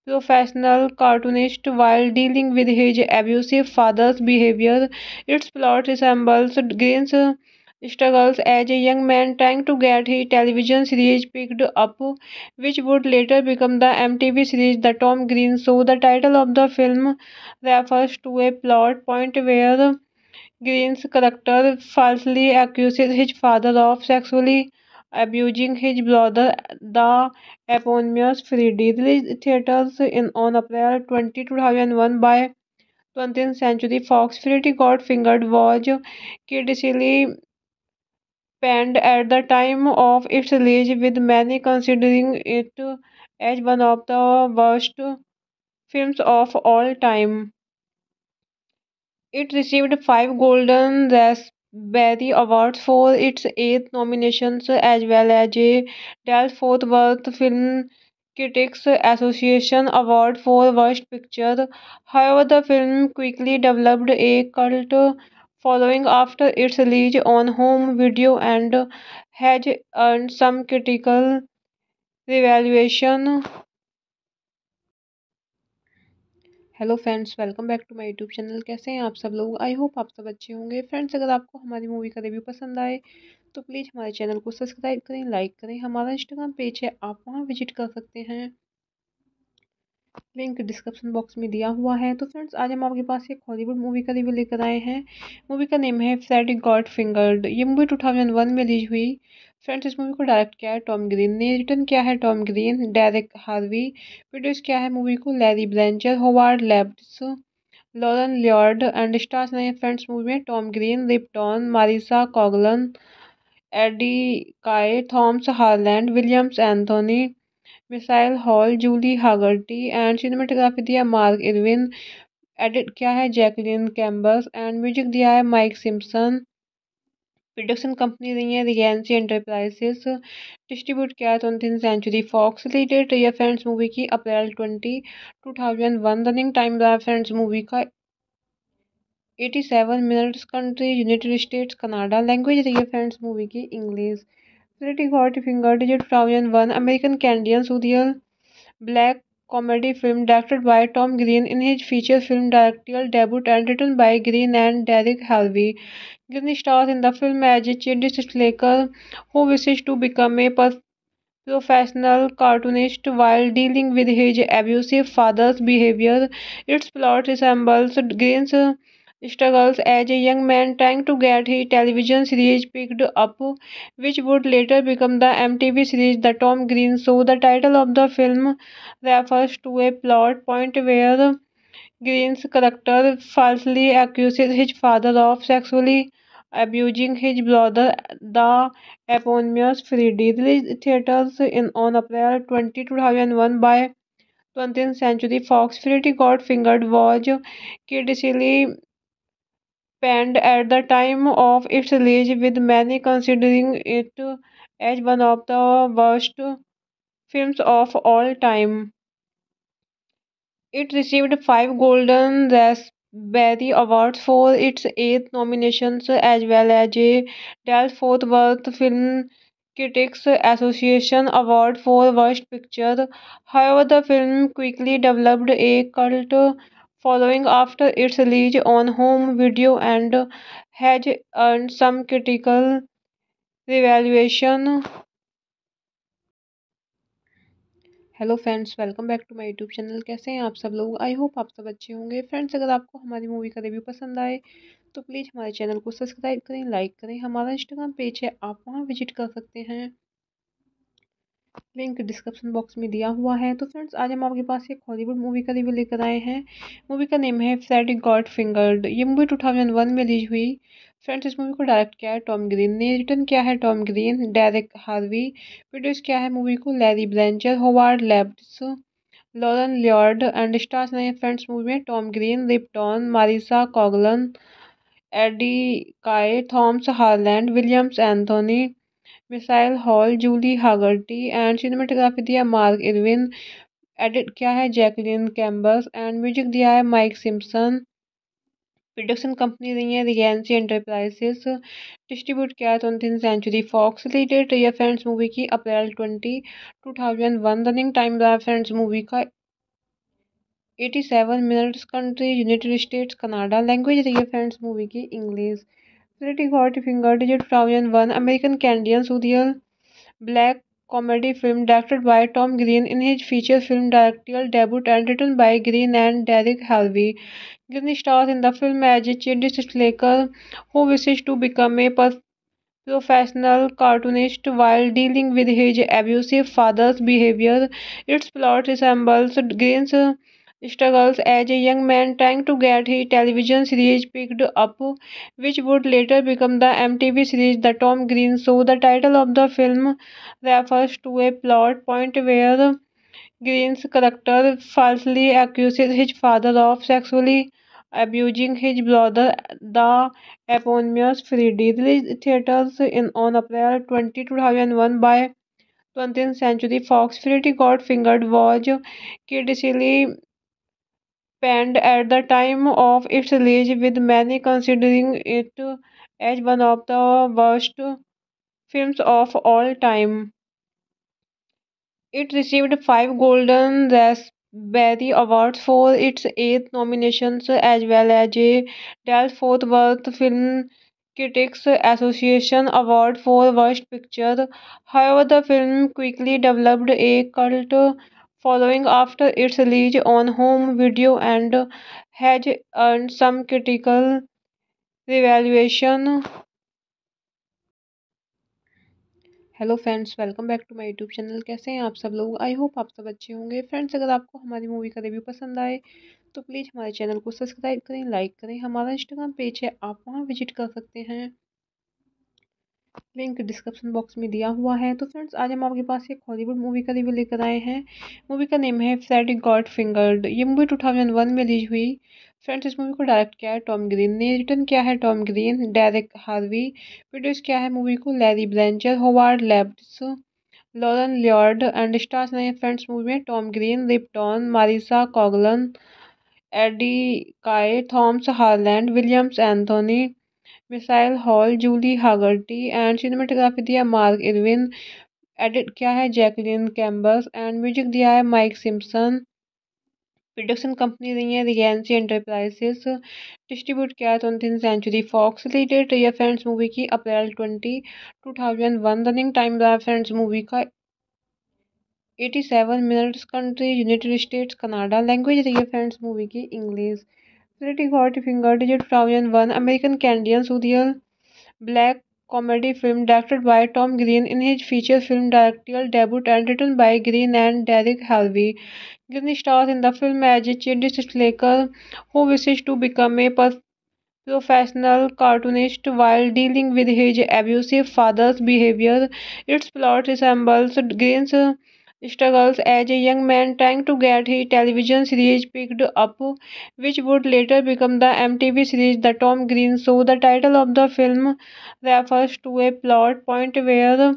professional cartoonist while dealing with his abusive father's behavior. Its plot resembles Green's struggles as a young man trying to get his television series picked up, which would later become the MTV series The Tom Green Show. The title of the film refers to a plot point where Green's character falsely accuses his father of sexually abusing his brother, the eponymous Freddy. Released theaters in on April 20, 2001 by 20th Century Fox. Freddy Got Fingered was critically panned at the time of its release, with many considering it as one of the worst films of all time. It received five Golden Raspberry Awards for its eight nominations, as well as a Dallas Fort Worth Film Critics Association Award for Worst Picture. However, the film quickly developed a cult following after its release on home video and has earned some critical revaluation. Hello friends welcome back to my YouTube channel कैसे हैं आप सब लोग? आई होप आप सब अच्छे होंगे. फ्रेंड्स अगर आपको हमारी मूवी का रिव्यू पसंद आए तो प्लीज़ हमारे चैनल को सब्सक्राइब करें लाइक करें. हमारा इंस्टाग्राम पेज है, आप वहाँ विज़िट कर सकते हैं. लिंक डिस्क्रिप्शन बॉक्स में दिया हुआ है। तो फ्रेंड्स आज हम आपके पास एक हॉलीवुड मूवी का रिव्यू लेकर आए हैं। मूवी का नेम है फ्रेडी गॉड फिंगर्ड ये मूवी 2001 में रिलीज़ हुई। फ्रेंड्स इस मूवी को डायरेक्ट किया है टॉम ग्रीन ने। रिटर्न किया है Tom Green direct Harvey produce किया है मूवी को Larry Brezner Howard Lapides Lauren Lloyd and stars नए फ्रेंड्स मूवी में Tom Green Rip Torn Marisa Coughlan Eddie Kaye Thomas Harland Williams Anthony Michael Hall, Julie Hagerty and cinematography दिया मार्क इरविन एडिट किया है जैकलिन कैम्बस एंड म्यूज़िक दिया है माइक सिम्पसन। प्रोडक्शन कंपनी रही है रिगेंसी एंटरप्राइजेस। डिस्ट्रीब्यूट किया है ट्वेंटी सेंचुरी फॉक्स रिलेटेड रही फ्रेंड्स मूवी की April twenty, two thousand one. Running time रहा फ्रेंड्स मूवी का। Eighty seven minutes country, United States, Canada. Language रही है फ्रेंड्स मूवी की, English. Pretty Got Fingered is a 2001 American Canadian surreal black comedy film directed by Tom Green in his feature film directorial debut and written by Green and Derek Harvey. Green stars in the film as a slacker who wishes to become a professional cartoonist while dealing with his abusive father's behavior. Its plot resembles Green's struggles as a young man trying to get his television series picked up, which would later become the MTV series The Tom Green Show. The title of the film refers to a plot point where Green's character falsely accuses his father of sexually abusing his brother, the eponymous Freddy. Released theaters in on April 20, 2001 by 20th Century Fox. Freddy Got Fingered was critically panned at the time of its release, with many considering it as one of the worst films of all time. It received five Golden Raspberry Awards for its eight nominations, as well as a Dallas Fort Worth Film Critics Association Award for Worst Picture. However, the film quickly developed a cult following after its release on home video and has earned some critical revaluation. Hello friends welcome back to my YouTube channel कैसे हैं आप सब लोग? आई होप आप सब अच्छे होंगे। फ्रेंड्स अगर आपको हमारी मूवी का रिव्यू पसंद आए तो प्लीज़ हमारे चैनल को सब्सक्राइब करें लाइक करें। हमारा इंस्टाग्राम पेज है, आप वहाँ विज़िट कर सकते हैं। लिंक डिस्क्रिप्शन बॉक्स में दिया हुआ है। तो फ्रेंड्स आज हम आपके पास एक हॉलीवुड मूवी का रिव्यू लेकर आए हैं। मूवी का नेम है फ्रेडी गॉड फिंगर्ड ये मूवी 2001 में रिलीज़ हुई। फ्रेंड्स इस मूवी को डायरेक्ट किया है टॉम ग्रीन ने। रिटर्न किया है Tom Green direct Harvey produce किया है मूवी को Larry Brezner Howard Lapides Lauren Lloyd and stars नए फ्रेंड्स मूवी में Tom Green Rip Torn Marisa Coughlan Eddie Kaye Thomas Harland, Williams Anthony, Michael Hall, Julie Hagerty and cinematography दिया मार्क इरविन, एडिट किया है जैकलिन कैम्बस एंड म्यूज़िक दिया है माइक सिम्पसन। प्रोडक्शन कंपनी रही है रिगेंसी एंटरप्राइजेस डिस्ट्रीब्यूट किया है ट्वेंटी सेंचुरी फॉक्स रिलेटेड रही फ्रेंड्स मूवी की April twenty, two thousand one. Running time रहा फ्रेंड्स मूवी का 87 minutes country, United States, Canada. Language रही है फ्रेंड्स मूवी की, English. Pretty Hot Finger Digit 2001 American Canadian surreal black comedy film directed by Tom Green in his feature film directorial debut and written by Green and Derek Harvey. Green stars in the film as a slacker who wishes to become a professional cartoonist while dealing with his abusive father's behavior. Its plot resembles Green's struggles as a young man trying to get his television series picked up, which would later become the MTV series The Tom Green Show. The title of the film refers to a plot point where Green's character falsely accuses his father of sexually abusing his brother, the eponymous Freddy. Released theaters in on April 20, 2001 by 20th Century Fox. Freddy Got Fingered was critically at the time of its release, with many considering it as one of the worst films of all time. It received five Golden Raspberry Awards for its eight nominations, as well as a Fort Worth Film Critics Association Award for Worst Picture. However, the film quickly developed a cult following after its release on home video and has earned some critical revaluation. Hello friends welcome back to my YouTube channel कैसे हैं आप सब लोग? आई होप आप सब अच्छे होंगे। फ्रेंड्स अगर आपको हमारी मूवी का रिव्यू पसंद आए तो प्लीज़ हमारे चैनल को सब्सक्राइब करें लाइक करें। हमारा इंस्टाग्राम पेज है, आप वहाँ विज़िट कर सकते हैं। लिंक डिस्क्रिप्शन बॉक्स में दिया हुआ है। तो फ्रेंड्स आज हम आपके पास एक हॉलीवुड मूवी का रिव्यू लेकर आए हैं। मूवी का नेम है फ्रेडी गॉड फिंगर्ड ये मूवी 2001 में रिलीज़ हुई। फ्रेंड्स इस मूवी को डायरेक्ट किया है टॉम ग्रीन ने। रिटर्न किया है Tom Green direct Harvey produce किया है मूवी को Larry Brezner Howard Lapides Lauren Lloyd and stars नए फ्रेंड्स मूवी में Tom Green Rip Torn Marisa Coughlan Eddie Kaye Thomas Harland Williams Anthony Michael Hall, Julie Hagerty and cinematography दिया मार्क इरविन एडिट किया है जैकलिन कैम्बस एंड म्यूज़िक दिया है माइक सिम्पसन। प्रोडक्शन कंपनी रही है रिगेंसी एंटरप्राइजेस। डिस्ट्रीब्यूट किया है ट्वेंटी सेंचुरी फॉक्स रिलेटेड रही फ्रेंड्स मूवी की April twenty, two thousand one. Running time रहा फ्रेंड्स मूवी का। 87 minutes country, United States, Canada. Language रही है फ्रेंड्स मूवी की, English. Pretty Hot Finger Digit 2001 American Canadian surreal black comedy film directed by Tom Green in his feature film directorial debut and written by Green and Derek Harvey. Green stars in the film as a slacker who wishes to become a professional cartoonist while dealing with his abusive father's behavior. Its plot resembles Green's struggles as a young man trying to get his television series picked up, which would later become the MTV series The Tom Green Show. The title of the film refers to a plot point where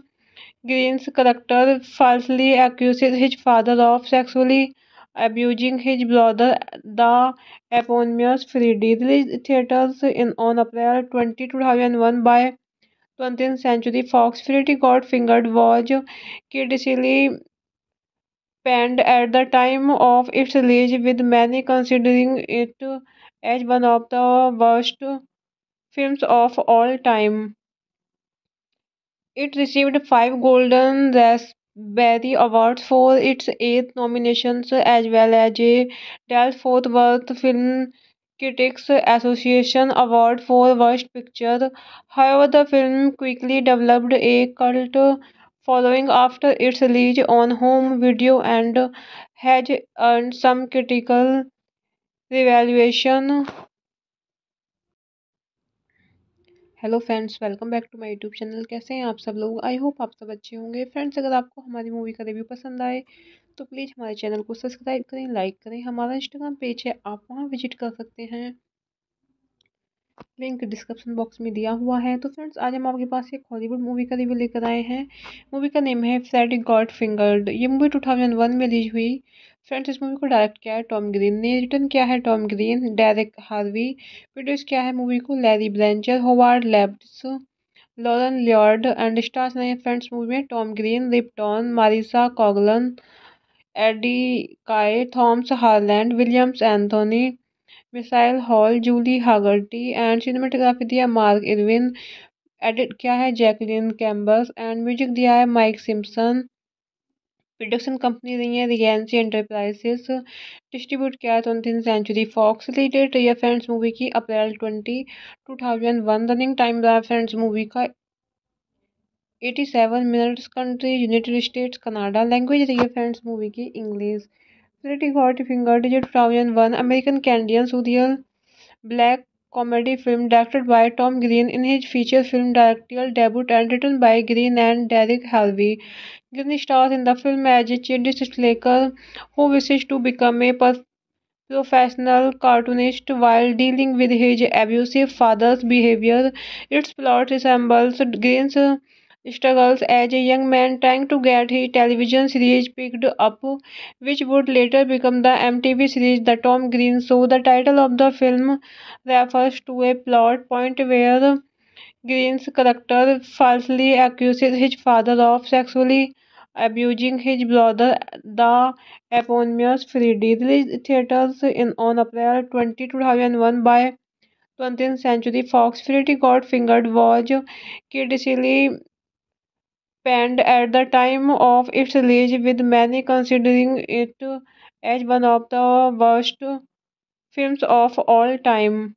Green's character falsely accuses his father of sexually abusing his brother, the eponymous Freddy. Released theaters in on April 20, 2001 by 20th Century Fox. Freddy Got Fingered was critically at the time of its release, with many considering it as one of the worst films of all time. It received five Golden Raspberry Awards for its eight nominations, as well as a Fort Worth Film Critics Association Award for Worst Picture. However, the film quickly developed a cult following after its release on home video and has earned some critical revaluation. Hello friends welcome back to my YouTube channel कैसे हैं आप सब लोग? आई होप आप सब अच्छे होंगे। फ्रेंड्स अगर आपको हमारी मूवी का रिव्यू पसंद आए तो प्लीज़ हमारे चैनल को सब्सक्राइब करें लाइक करें। हमारा इंस्टाग्राम पेज है, आप वहाँ विज़िट कर सकते हैं। लिंक डिस्क्रिप्शन बॉक्स में दिया हुआ है। तो फ्रेंड्स आज हम आपके पास एक हॉलीवुड मूवी का रिव्यू लेकर आए हैं। मूवी का नेम है फ्रेडी गॉड फिंगर्ड ये मूवी 2001 में रिलीज़ हुई। फ्रेंड्स इस मूवी को डायरेक्ट किया है टॉम ग्रीन ने। रिटर्न किया है Tom Green direct Harvey produce किया है मूवी को Larry Brezner Howard Lapides Lauren Lloyd and stars नए फ्रेंड्स मूवी में Tom Green Rip Torn Marisa Coughlan Eddie Kaye Thomas Harland Williams Anthony Michael Hall, Julie Hagerty and cinematography दिया मार्क इरविन एडिट किया है जैकलिन कैम्बस एंड म्यूज़िक दिया है माइक सिम्पसन। प्रोडक्शन कंपनी रही है रिगेंसी एंटरप्राइजेस। डिस्ट्रीब्यूट किया है ट्वेंटी सेंचुरी फॉक्स रिलेटेड है फ्रेंड्स मूवी की April twenty, two thousand one. Running time रहा फ्रेंड्स मूवी का। Eighty seven minutes country, United States, Canada. Language रही है फ्रेंड्स मूवी की, English. Pretty Finger a 2001 American Canadian surreal black comedy film directed by Tom Green in his feature film directorial debut and written by Green and Derek Harvey. Green stars in the film as a children's slacker who wishes to become a professional cartoonist while dealing with his abusive father's behavior. Its plot resembles Green's struggles as a young man trying to get his television series picked up, which would later become the MTV series The Tom Green Show. The title of the film refers to a plot point where Green's character falsely accuses his father of sexually abusing his brother, the eponymous Freddy. Released theaters in on April 20, 2001 by 20th Century Fox. Freddy Got Fingered was critically panned at the time of its release, with many considering it as one of the worst films of all time.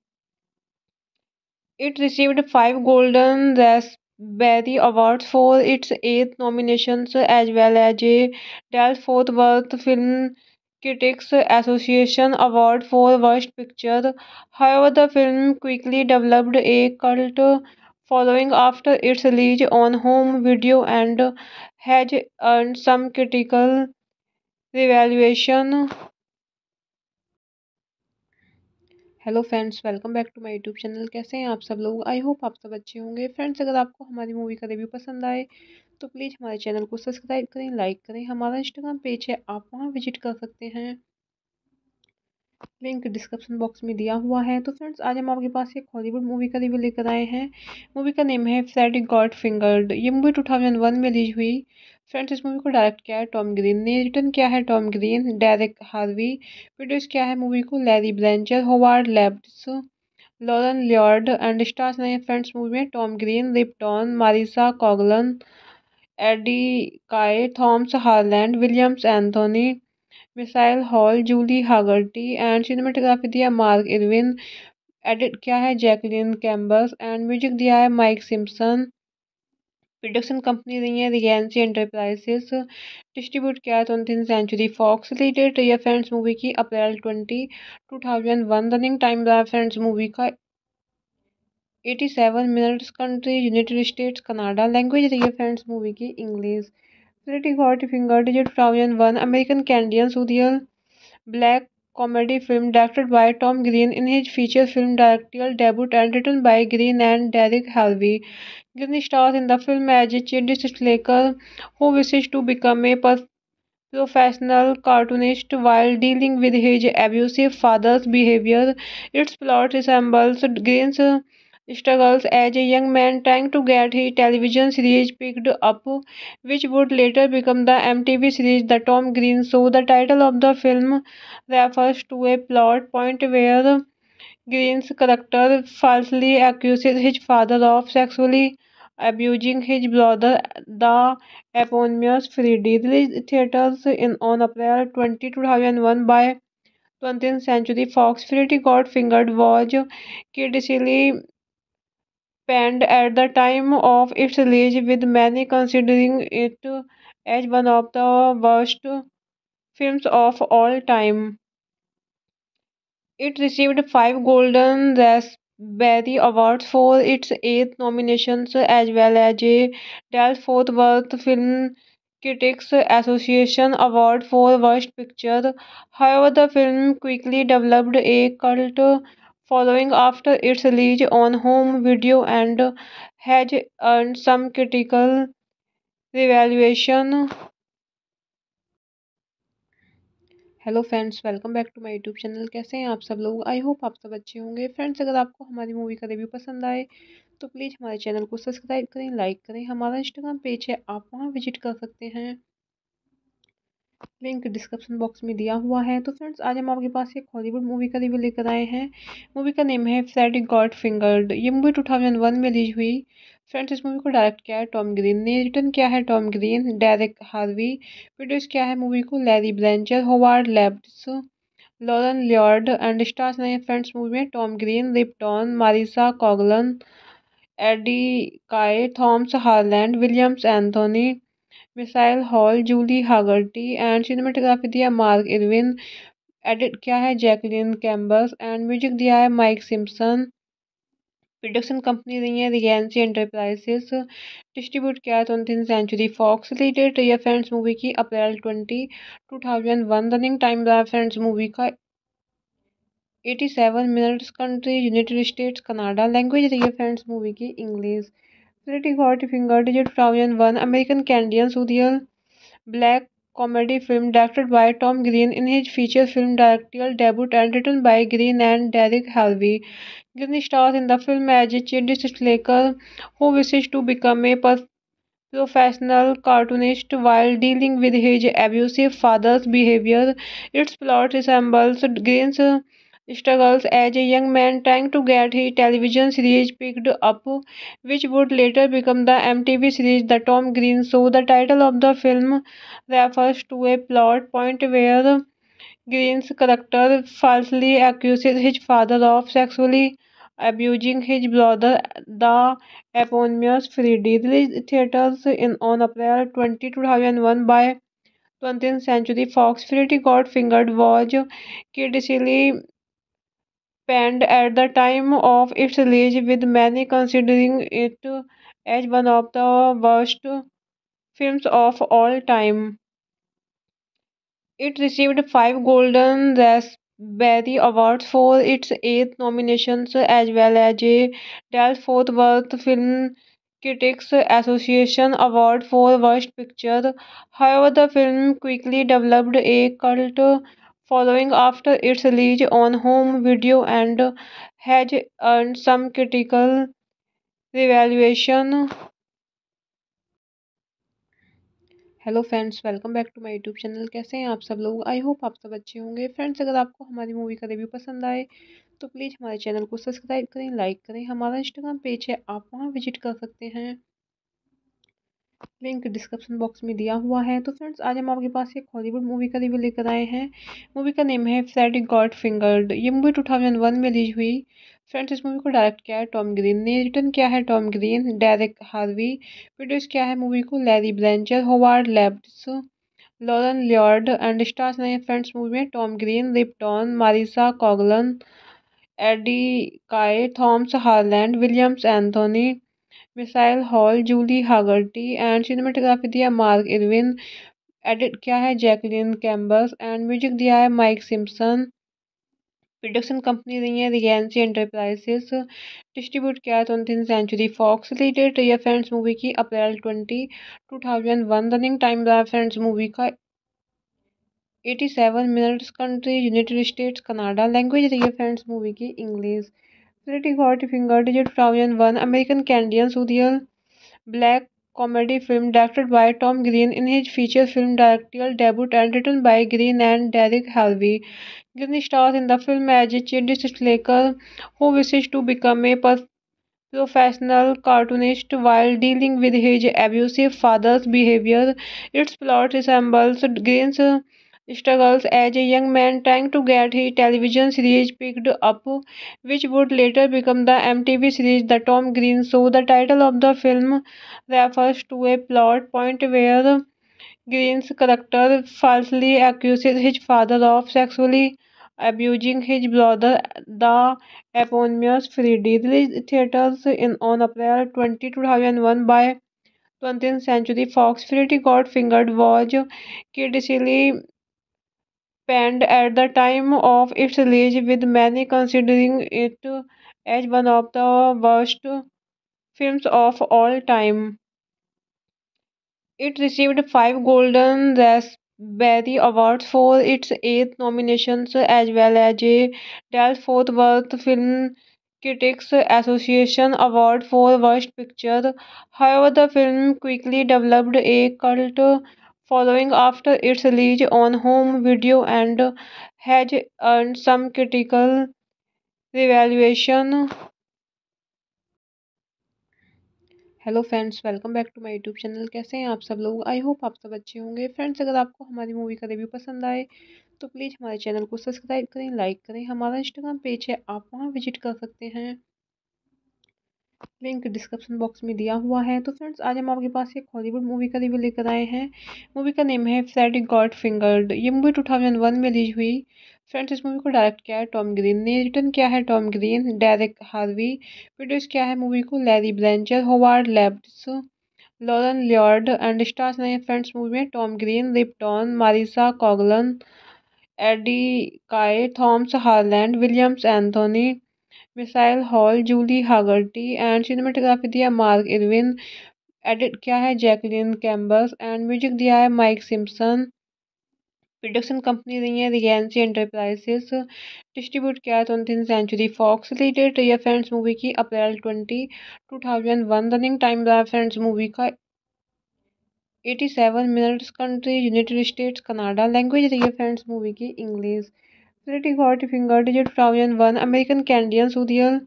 It received five Golden Raspberry Awards for its eight nominations, as well as a Dallas Fort Worth Film Critics Association Award for Worst Picture. However, the film quickly developed a cult following after its release on home video and has earned some critical revaluation. Hello friends welcome back to my YouTube channel कैसे हैं आप सब लोग? आई होप आप सब अच्छे होंगे। फ्रेंड्स अगर आपको हमारी मूवी का रिव्यू पसंद आए तो प्लीज़ हमारे चैनल को सब्सक्राइब करें लाइक करें। हमारा इंस्टाग्राम पेज है, आप वहाँ विज़िट कर सकते हैं। लिंक डिस्क्रिप्शन बॉक्स में दिया हुआ है। तो फ्रेंड्स आज हम आपके पास एक हॉलीवुड मूवी का रिव्यू लेकर आए हैं। मूवी का नेम है फ्रेडी गॉड फिंगर्ड ये मूवी 2001 में रिलीज़ हुई। फ्रेंड्स इस मूवी को डायरेक्ट किया है टॉम ग्रीन ने। रिटर्न किया है Tom Green direct Harvey produce किया है मूवी को Larry Brezner Howard Lapides Lauren Lloyd and stars नए फ्रेंड्स मूवी में Tom Green Rip Torn Marisa Coughlan Eddie Kaye Thomas Harland Williams Anthony Michael Hall, Julie Hagerty and cinematography दिया मार्क इरविन एडिट किया है जैकलिन कैम्बस एंड म्यूज़िक दिया है माइक सिम्पसन। प्रोडक्शन कंपनी रही है रिगेंसी एंटरप्राइजेस। डिस्ट्रीब्यूट किया है ट्वेंटी सेंचुरी फॉक्स रिलेटेड है फ्रेंड्स मूवी की April twenty, two thousand one. Running time रहा फ्रेंड्स मूवी का। Eighty seven minutes country, United States, Canada. Language रही है फ्रेंड्स मूवी की, English. Pretty Hot Fingered is a 2001 American Canadian surreal black comedy film directed by Tom Green in his feature film directorial debut and written by Green and Derek Harvey. Green stars in the film as a slacker who wishes to become a professional cartoonist while dealing with his abusive father's behavior. Its plot resembles Green's struggles as a young man trying to get his television series picked up, which would later become the MTV series The Tom Green Show. The title of the film refers to a plot point where Green's character falsely accuses his father of sexually abusing his brother, the eponymous Freddy. Released theaters in on April 20, 2001 by 20th Century Fox. Freddy Got Fingered was critically panned at the time of its release, with many considering it as one of the worst films of all time. It received five Golden Raspberry Awards for its eight nominations, as well as a Dallas Fort Worth Film Critics Association Award for Worst Picture. However, the film quickly developed a cult following after its release on home video and has earned some critical revaluation. Hello friends welcome back to my YouTube channel कैसे हैं आप सब लोग? आई होप आप सब अच्छे होंगे। फ्रेंड्स अगर आपको हमारी मूवी का रिव्यू पसंद आए तो प्लीज़ हमारे चैनल को सब्सक्राइब करें लाइक करें। हमारा इंस्टाग्राम पेज है, आप वहाँ विज़िट कर सकते हैं। लिंक डिस्क्रिप्शन बॉक्स में दिया हुआ है। तो फ्रेंड्स आज हम आपके पास एक हॉलीवुड मूवी का रिव्यू लेकर आए हैं। मूवी का नेम है फ्रेडी गॉड फिंगर्ड ये मूवी 2001 में रिलीज़ हुई। फ्रेंड्स इस मूवी को डायरेक्ट किया है टॉम ग्रीन ने। रिटर्न किया है Tom Green direct Harvey produce किया है मूवी को Larry Brezner Howard Lapides Lauren Lloyd and stars नए फ्रेंड्स मूवी में Tom Green Rip Torn Marisa Coughlan Eddie Kaye Thomas Harland Williams Anthony Michael Hall, Julie Hagerty and cinematography दिया मार्क इरविन, एडिट किया है जैकलिन कैम्बस एंड म्यूज़िक दिया है माइक सिम्पसन। प्रोडक्शन कंपनी रही है रिगेंसी एंटरप्राइजेस। डिस्ट्रीब्यूट किया है ट्वेंटी सेंचुरी फॉक्स रिलेटेड है फ्रेंड्स मूवी की April twenty, two thousand one. Running time रहा फ्रेंड्स मूवी का। Eighty seven minutes country, United States, Canada. Language रही है फ्रेंड्स मूवी की English. Pretty Hot Finger is a 2001 American Canadian surreal black comedy film directed by Tom Green in his feature film directorial debut and written by Green and Derek Harvey. Green stars in the film as a slacker who wishes to become a professional cartoonist while dealing with his abusive father's behavior. Its plot resembles Green's struggles as a young man trying to get his television series picked up, which would later become the MTV series The Tom Green Show. The title of the film refers to a plot point where Green's character falsely accuses his father of sexually abusing his brother, the eponymous Freddy. Released theaters in on April 20, 2001 by 20th Century Fox. Freddy Got Fingered was critically at the time of its release, with many considering it as one of the worst films of all time. It received five Golden Raspberry Awards for its eight nominations, as well as a Fort Worth Film Critics Association Award for Worst Picture. However, the film quickly developed a cult following after its release on home video and has earned some critical revaluation. Hello friends welcome back to my YouTube channel कैसे हैं आप सब लोग? आई होप आप सब अच्छे होंगे। फ्रेंड्स अगर आपको हमारी मूवी का रिव्यू पसंद आए तो प्लीज़ हमारे चैनल को सब्सक्राइब करें लाइक करें। हमारा इंस्टाग्राम पेज है, आप वहाँ विज़िट कर सकते हैं। लिंक डिस्क्रिप्शन बॉक्स में दिया हुआ है। तो फ्रेंड्स आज हम आपके पास एक हॉलीवुड मूवी का रिव्यू लेकर आए हैं। मूवी का नेम है फ्रेडी गॉड फिंगर्ड ये मूवी 2001 में रिलीज़ हुई। फ्रेंड्स इस मूवी को डायरेक्ट किया है टॉम ग्रीन ने। रिटर्न किया है Tom Green direct Harvey produce किया है मूवी को Larry Brezner Howard Lapides Lauren Lloyd and stars नए फ्रेंड्स मूवी में Tom Green Rip Torn Marisa Coughlan Eddie Kaye Thomas Harland Williams Anthony Michael Hall, Julie Hagerty and cinematography दिया मार्क इरविन एडिट किया है जैकलिन कैम्बस एंड म्यूज़िक दिया है माइक सिम्पसन। प्रोडक्शन कंपनी रही है रिगेंसी एंटरप्राइजेस। डिस्ट्रीब्यूट किया है ट्वेंटी सेंचुरी फॉक्स रिलेटेड रही फ्रेंड्स मूवी की April twenty, two thousand one. Running time रहा फ्रेंड्स मूवी का। Eighty seven minutes country, United States, Canada. Language रही है फ्रेंड्स मूवी की, English. Pretty Hot Fingered is a 2001 American Canadian surreal black comedy film directed by Tom Green in his feature film directorial debut and written by Green and Derek Harvey. Green stars in the film as a slacker who wishes to become a professional cartoonist while dealing with his abusive father's behavior. Its plot resembles Green's struggles as a young man trying to get his television series picked up, which would later become the MTV series The Tom Green Show. The title of the film refers to a plot point where Green's character falsely accuses his father of sexually abusing his brother, the eponymous Freddy. Released theaters in on April 20, 2001 by 20th Century Fox. Freddy Got Fingered was critically at the time of its release, with many considering it as one of the worst films of all time. It received five Golden Raspberry Awards for its eight nominations, as well as a Dallas-Fort Worth Film Critics Association Award for Worst Picture. However, the film quickly developed a cult following after its release on home video and has earned some critical revaluation. Hello friends welcome back to my YouTube channel कैसे हैं आप सब लोग? आई होप आप सब अच्छे होंगे। फ्रेंड्स अगर आपको हमारी मूवी का रिव्यू पसंद आए तो प्लीज़ हमारे चैनल को सब्सक्राइब करें लाइक करें। हमारा इंस्टाग्राम पेज है, आप वहाँ विज़िट कर सकते हैं। लिंक डिस्क्रिप्शन बॉक्स में दिया हुआ है। तो फ्रेंड्स आज हम आपके पास एक हॉलीवुड मूवी का रिव्यू लेकर आए हैं। मूवी का नेम है फ्रेडी गॉड फिंगर्ड ये मूवी 2001 में रिलीज़ हुई। फ्रेंड्स इस मूवी को डायरेक्ट किया है टॉम ग्रीन ने। रिटर्न किया है Tom Green direct Harvey produce किया है मूवी को Larry Brezner Howard Lapides Lauren Lloyd and stars नए फ्रेंड्स मूवी में Tom Green Rip Torn Marisa Coughlan Eddie Kaye Thomas Harland Williams Anthony Michael Hall, Julie Hagerty and cinematography दिया मार्क इरविन, एडिट किया है जैकलिन कैम्बस एंड म्यूज़िक दिया है माइक सिम्पसन। प्रोडक्शन कंपनी रही है रिगेंसी एंटरप्राइजेस डिस्ट्रीब्यूट किया है twenty century Fox release date रही फ्रेंड्स मूवी की April twenty, two thousand one. Running time रहा फ्रेंड्स मूवी का eighty seven minutes country, United States, Canada. Language रही है फ्रेंड्स मूवी की, English. Pretty Finger a 2001 American Canadian surreal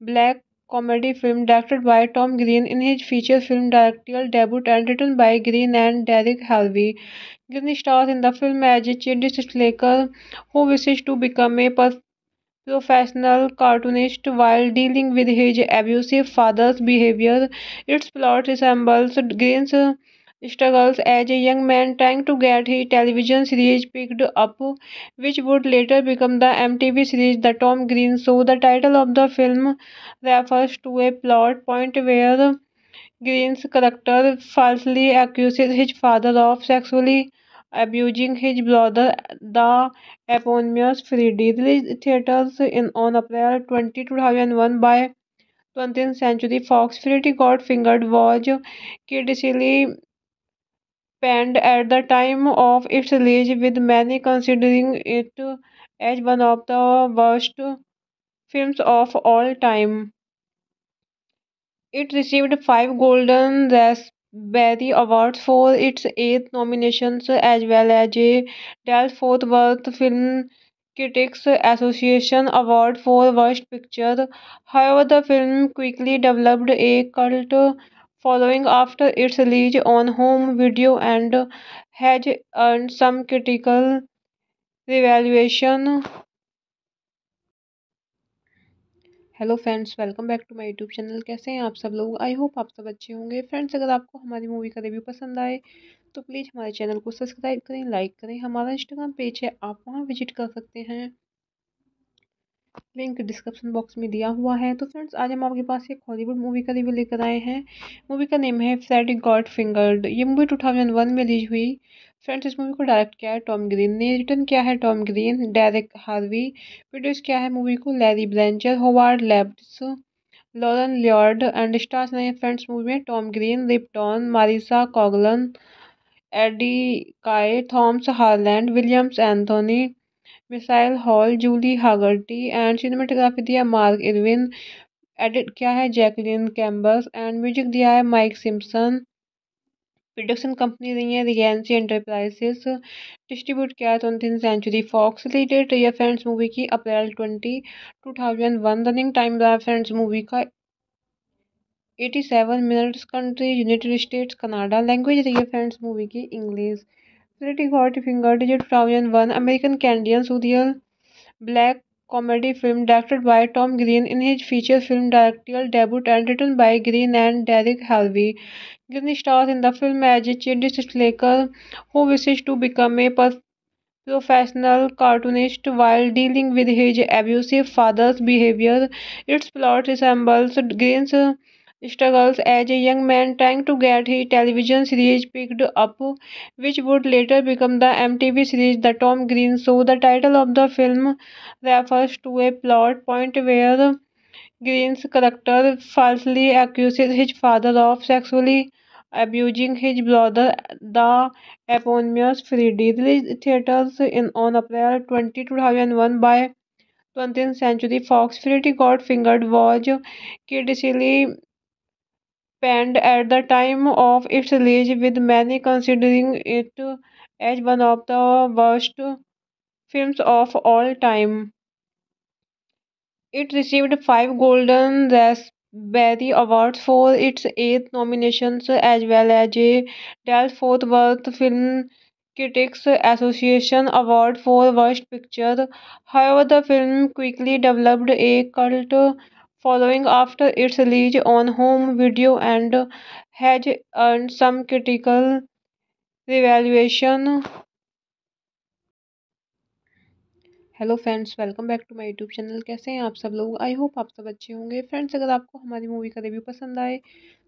black comedy film directed by Tom Green in his feature film directorial debut and written by Green and Derek Harvey. Green stars in the film as a children's slacker who wishes to become a professional cartoonist while dealing with his abusive father's behavior. Its plot resembles Green's struggles as a young man trying to get his television series picked up, which would later become the MTV series The Tom Green Show. The title of the film refers to a plot point where Green's character falsely accuses his father of sexually abusing his brother, the eponymous Freddy. Released theaters in on April 20, 2001 by 20th Century Fox. Freddy Got Fingered was critically panned at the time of its release, with many considering it as one of the worst films of all time. It received five Golden Raspberry Awards for its eight nominations, as well as a Dallas-Fort Worth Film Critics Association Award for Worst Picture. However, the film quickly developed a cult following after its release on home video and has earned some critical revaluation. Hello friends welcome back to my YouTube channel कैसे हैं आप सब लोग? आई होप आप सब अच्छे होंगे। फ्रेंड्स अगर आपको हमारी मूवी का रिव्यू पसंद आए तो प्लीज़ हमारे चैनल को सब्सक्राइब करें लाइक करें। हमारा इंस्टाग्राम पेज है, आप वहाँ विज़िट कर सकते हैं। लिंक डिस्क्रिप्शन बॉक्स में दिया हुआ है। तो फ्रेंड्स आज हम आपके पास एक हॉलीवुड मूवी का रिव्यू लेकर आए हैं। मूवी का नेम है फ्रेडी गॉड फिंगर्ड ये मूवी 2001 में रिलीज़ हुई। फ्रेंड्स इस मूवी को डायरेक्ट किया है टॉम ग्रीन ने। रिटर्न किया है Tom Green direct Harvey produce किया है मूवी को Larry Brezner Howard Lapides Lauren Lloyd and stars नए फ्रेंड्स मूवी में Tom Green Rip Torn Marisa Coughlan Eddie Kaye Thomas Harland Williams Anthony Michael Hall, Julie Hagerty and cinematography दिया मार्क इरविन, एडिट किया है जैकलिन कैम्बस एंड म्यूज़िक दिया है माइक सिम्पसन। प्रोडक्शन कंपनी रही है रिगेंसी एंटरप्राइजेस डिस्ट्रीब्यूट किया है twenty century Fox release date रही फ्रेंड्स मूवी की April twenty, two thousand one. Running time रहा फ्रेंड्स मूवी का eighty seven minutes country, United States, Canada. Language रही है फ्रेंड्स मूवी की, English. Pretty Hot Fingered is a 2001 American Canadian surreal black comedy film directed by Tom Green in his feature film directorial debut and written by Green and Derek Harvey. Green stars in the film as a slacker who wishes to become a professional cartoonist while dealing with his abusive father's behavior. Its plot resembles Green's struggles as a young man trying to get his television series picked up, which would later become the MTV series The Tom Green Show. The title of the film refers to a plot point where Green's character falsely accuses his father of sexually abusing his brother, the eponymous Freddy. Released theaters in on April 20, 2001 by 20th Century Fox. Freddy Got Fingered was critically panned at the time of its release, with many considering it as one of the worst films of all time. It received five Golden Raspberry Awards for its eight nominations, as well as a Dallas Fort Worth Film Critics Association Award for Worst Picture. However, the film quickly developed a cult following after its release on home video and has earned some critical revaluation. Hello friends welcome back to my YouTube channel कैसे हैं आप सब लोग? आई होप आप सब अच्छे होंगे। फ्रेंड्स अगर आपको हमारी मूवी का रिव्यू पसंद आए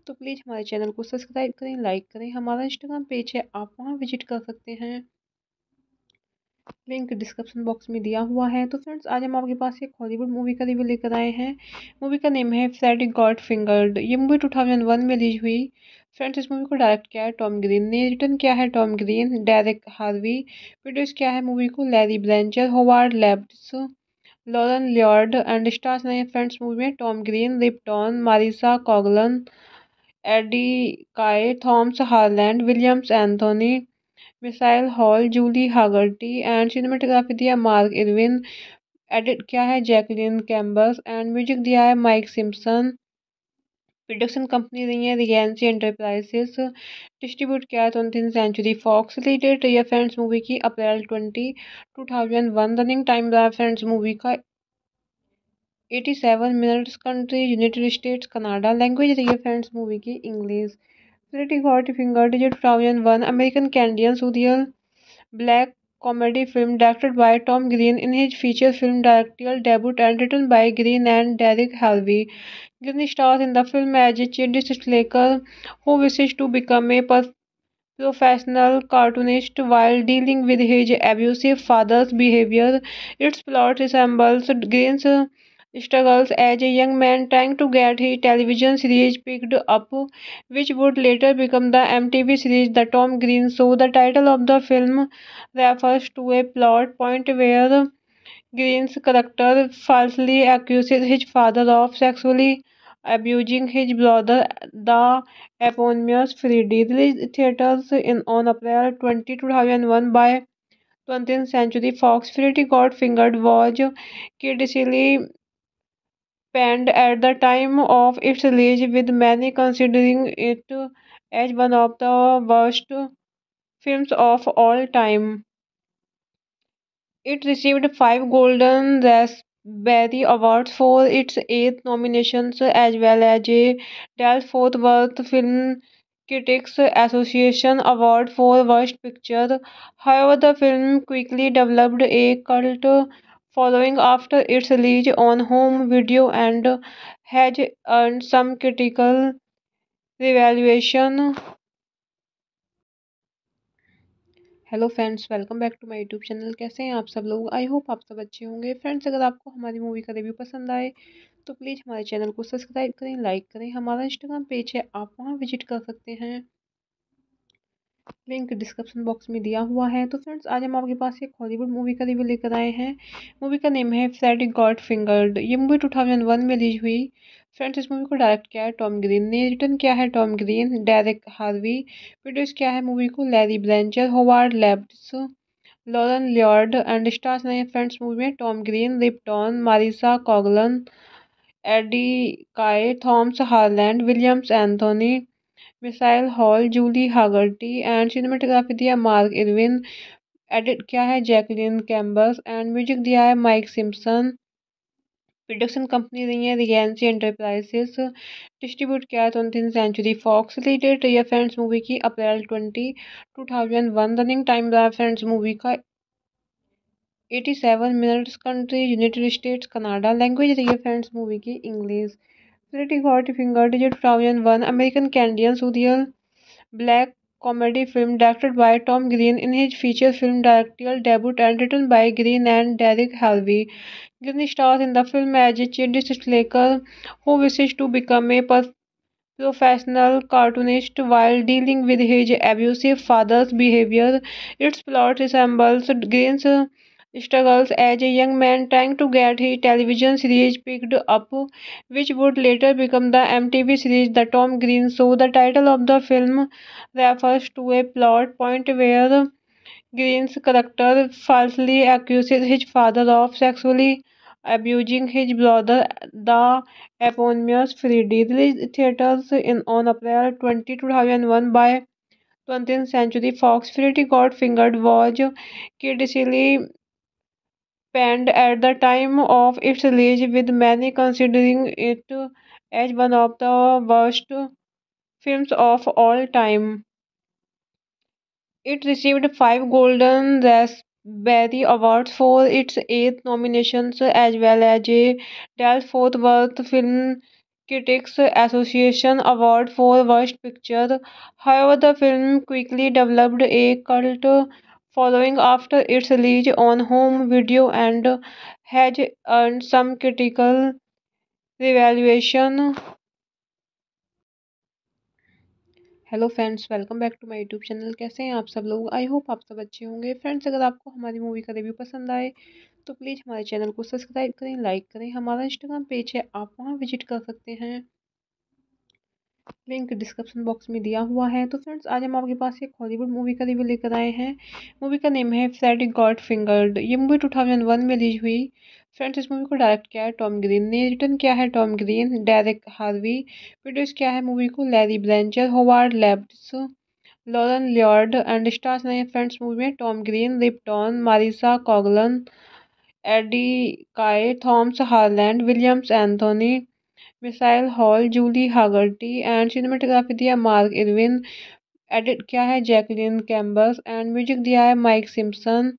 तो प्लीज़ हमारे चैनल को सब्सक्राइब करें लाइक करें। हमारा इंस्टाग्राम पेज है, आप वहाँ विज़िट कर सकते हैं। लिंक डिस्क्रिप्शन बॉक्स में दिया हुआ है। तो फ्रेंड्स आज हम आपके पास एक हॉलीवुड मूवी का रिव्यू लेकर आए हैं। मूवी का नेम है फ्रेडी गॉड फिंगर्ड ये मूवी 2001 में रिलीज़ हुई। फ्रेंड्स इस मूवी को डायरेक्ट किया है टॉम ग्रीन ने। रिटर्न किया है Tom Green direct Harvey produce किया है मूवी को Larry Brezner Howard Lapides Lauren Lloyd and stars नए फ्रेंड्स मूवी में Tom Green Rip Torn Marisa Coughlan Eddie Kaye Thomas Harland Williams Anthony Michael Hall, Julie Hagerty and cinematography दिया मार्क इरविन एडिट किया है जैकलिन कैम्बस एंड म्यूज़िक दिया है माइक सिम्पसन। प्रोडक्शन कंपनी रही है रिगेंसी एंटरप्राइजेस। डिस्ट्रीब्यूट किया है twenty century Fox release date रही फ्रेंड्स मूवी की April twenty, two thousand one. Running time रहा फ्रेंड्स मूवी का। Eighty seven minutes country, United States, Canada. Language रही है फ्रेंड्स मूवी की, English. Pretty Hot Fingered is a 2001 American Canadian surreal black comedy film directed by Tom Green in his feature film directorial debut and written by Green and Derek Harvey. Green stars in the film as a slacker who wishes to become a professional cartoonist while dealing with his abusive father's behavior. Its plot resembles Green's struggles as a young man trying to get his television series picked up, which would later become the MTV series The Tom Green Show. The title of the film refers to a plot point where Green's character falsely accuses his father of sexually abusing his brother, the eponymous Freddy. Released theaters in on April 20, 2001 by 20th Century Fox. Freddy Got Fingered was critically at the time of its release, with many considering it as one of the worst films of all time. It received five Golden Raspberry Awards for its eight nominations, as well as a Dallas Fort Worth Film Critics Association Award for Worst Picture. However, the film quickly developed a cult following after its release on home video and has earned some critical revaluation. Hello friends welcome back to my YouTube channel कैसे हैं आप सब लोग? आई होप आप सब अच्छे होंगे। फ्रेंड्स अगर आपको हमारी मूवी का रिव्यू पसंद आए तो प्लीज़ हमारे चैनल को सब्सक्राइब करें लाइक करें। हमारा इंस्टाग्राम पेज है, आप वहाँ विज़िट कर सकते हैं। लिंक डिस्क्रिप्शन बॉक्स में दिया हुआ है। तो फ्रेंड्स आज हम आपके पास एक हॉलीवुड मूवी का रिव्यू लेकर आए हैं। मूवी का नेम है फ्रेडी गॉड फिंगर्ड ये मूवी 2001 में रिलीज़ हुई। फ्रेंड्स इस मूवी को डायरेक्ट किया है टॉम ग्रीन ने। रिटर्न किया है Tom Green direct Harvey produce किया है मूवी को Larry Brezner Howard Lapides Lauren Lloyd and stars नए फ्रेंड्स मूवी में Tom Green Rip Torn Marisa Coughlan Eddie Kaye Thomas Harland Williams Anthony Michael Hall, Julie Hagerty and cinematography दिया मार्क इरविन एडिट किया है जैकलिन कैम्बस एंड म्यूज़िक दिया है माइक सिम्पसन। प्रोडक्शन कंपनी रही है रिगेंसी एंटरप्राइजेस। डिस्ट्रीब्यूट किया है twenty century Fox release date रही फ्रेंड्स मूवी की April twenty, two thousand one. Running time रहा फ्रेंड्स मूवी का। Eighty seven minutes country, United States, Canada. Language रही है फ्रेंड्स मूवी की, English. Pretty Got Fingered is a 2001 American Canadian surreal black comedy film directed by Tom Green in his feature film directorial debut and written by Green and Derek Harvey. Green stars in the film as a slacker who wishes to become a professional cartoonist while dealing with his abusive father's behavior. Its plot resembles Green's struggles as a young man trying to get his television series picked up, which would later become the MTV series The Tom Green Show. The title of the film refers to a plot point where Green's character falsely accuses his father of sexually abusing his brother, the eponymous Freddy. Released theaters in on April 20, 2001 by 20th Century Fox. Freddy Got Fingered was critically at the time of its release, with many considering it as one of the worst films of all time. It received five Golden Raspberry Awards for its eight nominations, as well as a Fort Worth Film Critics Association Award for Worst Picture. However, the film quickly developed a cult following after its release on home video and has earned some critical revaluation. Hello friends welcome back to my YouTube channel कैसे हैं आप सब लोग? आई होप आप सब अच्छे होंगे। फ्रेंड्स अगर आपको हमारी मूवी का रिव्यू पसंद आए तो प्लीज़ हमारे चैनल को सब्सक्राइब करें लाइक करें। हमारा इंस्टाग्राम पेज है, आप वहाँ विज़िट कर सकते हैं। लिंक डिस्क्रिप्शन बॉक्स में दिया हुआ है। तो फ्रेंड्स आज हम आपके पास एक हॉलीवुड मूवी का रिव्यू लेकर आए हैं। मूवी का नेम है फ्रेडी गॉड फिंगर्ड ये मूवी 2001 में रिलीज़ हुई। फ्रेंड्स इस मूवी को डायरेक्ट किया है टॉम ग्रीन ने। रिटर्न किया है Tom Green direct Harvey produce किया है मूवी को Larry Brezner Howard Lapides Lauren Lloyd and stars नए फ्रेंड्स मूवी में Tom Green Rip Torn Marisa Coughlan Eddie Kaye Thomas Harland Williams Anthony Michael Hall, Julie Hagerty and cinematography दिया मार्क इरविन एडिट किया है जैकलिन कैम्बर्स एंड म्यूज़िक दिया है माइक सिम्पसन।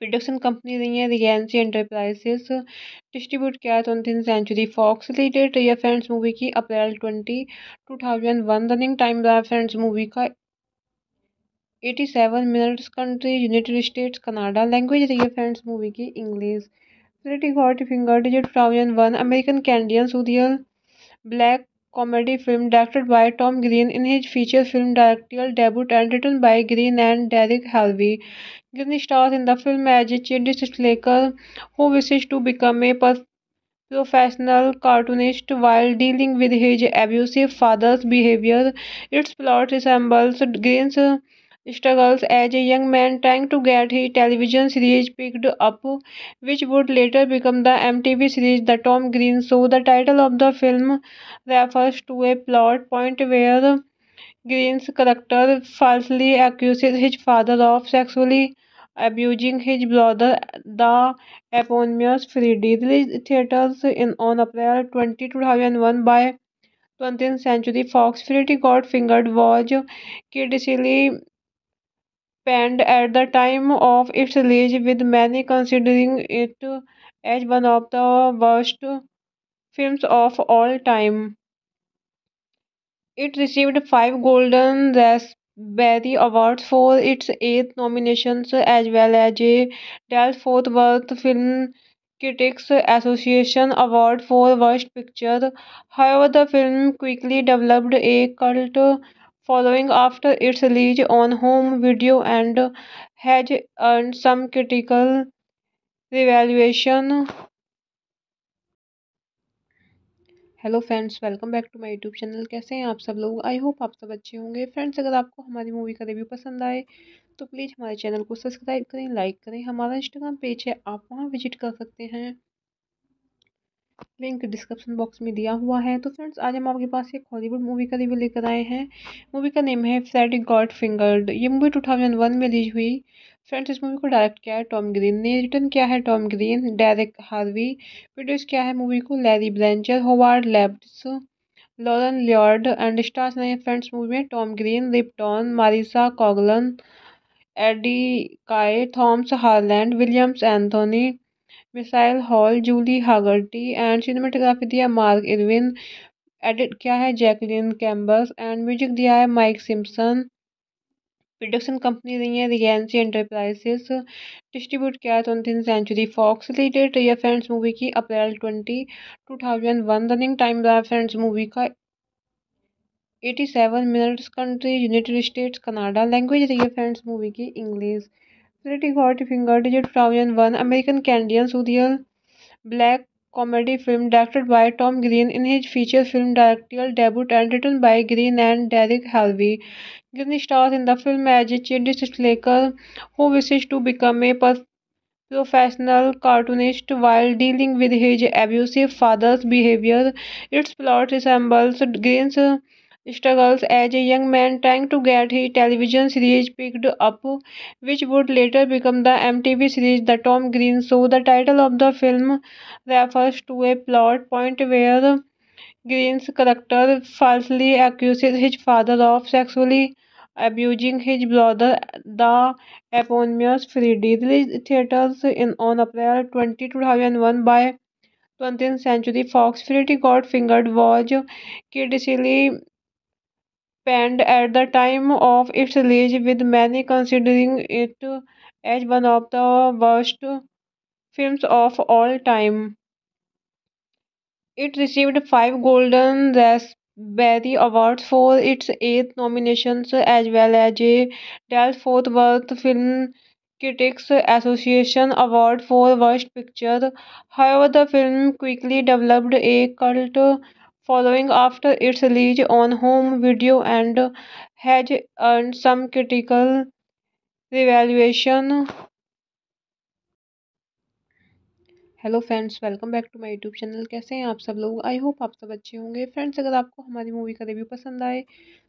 प्रोडक्शन कंपनी रही है रिगेंसी एंटरप्राइजेस। डिस्ट्रीब्यूट किया है twenty century Fox release date रही फ्रेंड्स मूवी की April twenty, two thousand one. Running time रहा फ्रेंड्स मूवी का। Eighty seven minutes country, United States, Canada. Language रही है फ्रेंड्स मूवी की, English. Fingered is a 2001 American Canadian surreal black comedy film directed by Tom Green in his feature film directorial debut and written by Green and Derek Harvey. Green stars in the film as a slacker who wishes to become a professional cartoonist while dealing with his abusive father's behavior. Its plot resembles Green's struggles as a young man trying to get his television series picked up, which would later become the MTV series The Tom Green Show. The title of the film refers to a plot point where Green's character falsely accuses his father of sexually abusing his brother, the eponymous Freddy. Released theaters in on April 20, 2001 by 20th Century Fox. Freddy Got Fingered was critically panned at the time of its release, with many considering it as one of the worst films of all time. It received five Golden Raspberry Awards for its eight nominations, as well as a Dallas Fort Worth Film Critics Association Award for Worst Picture. However, the film quickly developed a cult following after its release on home video and has earned some critical revaluation. Hello friends welcome back to my YouTube channel कैसे हैं आप सब लोग? आई होप आप सब अच्छे होंगे. फ्रेंड्स अगर आपको हमारी मूवी का रिव्यू पसंद आए तो प्लीज़ हमारे चैनल को सब्सक्राइब करें लाइक करें. हमारा इंस्टाग्राम पेज है, आप वहाँ विज़िट कर सकते हैं. लिंक डिस्क्रिप्शन बॉक्स में दिया हुआ है। तो फ्रेंड्स आज हम आपके पास एक हॉलीवुड मूवी का रिव्यू लेकर आए हैं। मूवी का नेम है फ्रेडी गॉड फिंगर्ड ये मूवी 2001 में रिलीज़ हुई। फ्रेंड्स इस मूवी को डायरेक्ट किया है टॉम ग्रीन ने। रिटर्न किया है Tom Green direct Harvey produce किया है मूवी को Larry Brezner Howard Lapides Lauren Lloyd and stars नए फ्रेंड्स मूवी में Tom Green Rip Torn Marisa Coughlan Eddie Kaye Thomas Harland Williams Anthony Michael Hall, Julie Hagerty and cinematography दिया मार्क इरविन, एडिट किया है जैकलिन कैम्बस एंड म्यूज़िक दिया है माइक सिम्पसन। प्रोडक्शन कंपनी रही है रिगेंसी एंटरप्राइजेस डिस्ट्रीब्यूट किया है twenty century Fox release date है फ्रेंड्स मूवी की April twenty, two thousand one. Running time रहा फ्रेंड्स मूवी का eighty seven minutes country, United States, Canada. Language रही है फ्रेंड्स मूवी की, English. Pretty finger Digit 2001, American Canadian surreal black comedy film directed by Tom Green in his feature film directorial debut and written by Green and Derek Harvey. Green stars in the film as a children's slacker who wishes to become a professional cartoonist while dealing with his abusive father's behavior. Its plot resembles Green's struggles as a young man trying to get his television series picked up, which would later become the MTV series The Tom Green Show. The title of the film refers to a plot point where Green's character falsely accuses his father of sexually abusing his brother, the eponymous Freddy. Released theaters in on April 20, 2001 by 20th Century Fox. Freddy Got Fingered was critically panned at the time of its release, with many considering it as one of the worst films of all time. It received five Golden Raspberry Awards for its eight nominations, as well as a Dallas-Fort Worth Film Critics Association Award for Worst Picture. However, the film quickly developed a cult following after its release on home video and has earned some critical revaluation. Hello friends welcome back to my YouTube channel कैसे हैं आप सब लोग? आई होप आप सब अच्छे होंगे। फ्रेंड्स अगर आपको हमारी मूवी का रिव्यू पसंद आए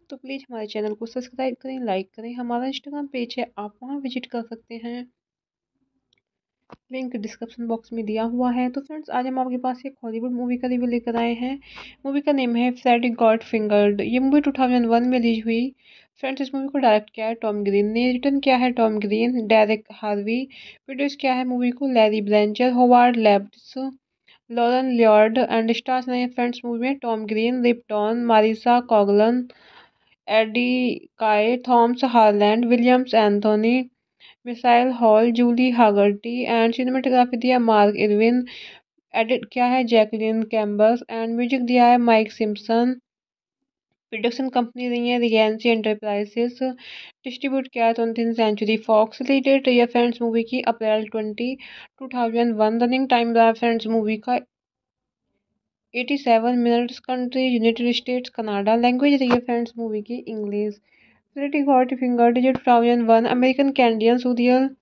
तो प्लीज़ हमारे चैनल को सब्सक्राइब करें लाइक करें। हमारा इंस्टाग्राम पेज है, आप वहाँ विज़िट कर सकते हैं। लिंक डिस्क्रिप्शन बॉक्स में दिया हुआ है। तो फ्रेंड्स आज हम आपके पास एक हॉलीवुड मूवी का रिव्यू लेकर आए हैं। मूवी का नेम है फ्रेडी गॉड फिंगर्ड ये मूवी 2001 में रिलीज़ हुई। फ्रेंड्स इस मूवी को डायरेक्ट किया है टॉम ग्रीन ने। रिटर्न किया है Tom Green direct Harvey produce किया है मूवी को Larry Brezner Howard Lapides Lauren Lloyd and stars नए फ्रेंड्स मूवी में Tom Green Rip Torn Marisa Coughlan Eddie Kaye Thomas Harland Williams Anthony Michael Hall, Julie Hagerty and cinematography दिया मार्क इरविन, एडिट किया है जैकलिन कैम्बस एंड म्यूज़िक दिया है माइक सिम्पसन। प्रोडक्शन कंपनी रही है रिगेंसी एंटरप्राइजेस। डिस्ट्रीब्यूट किया है twenty century Fox release date है फ्रेंड्स मूवी की April twenty, two thousand one. Running time रहा फ्रेंड्स मूवी का। Eighty seven minutes country, United States, Canada. Language रही है फ्रेंड्स मूवी की English. Pretty Got Fingered is 2001 American Canadian surreal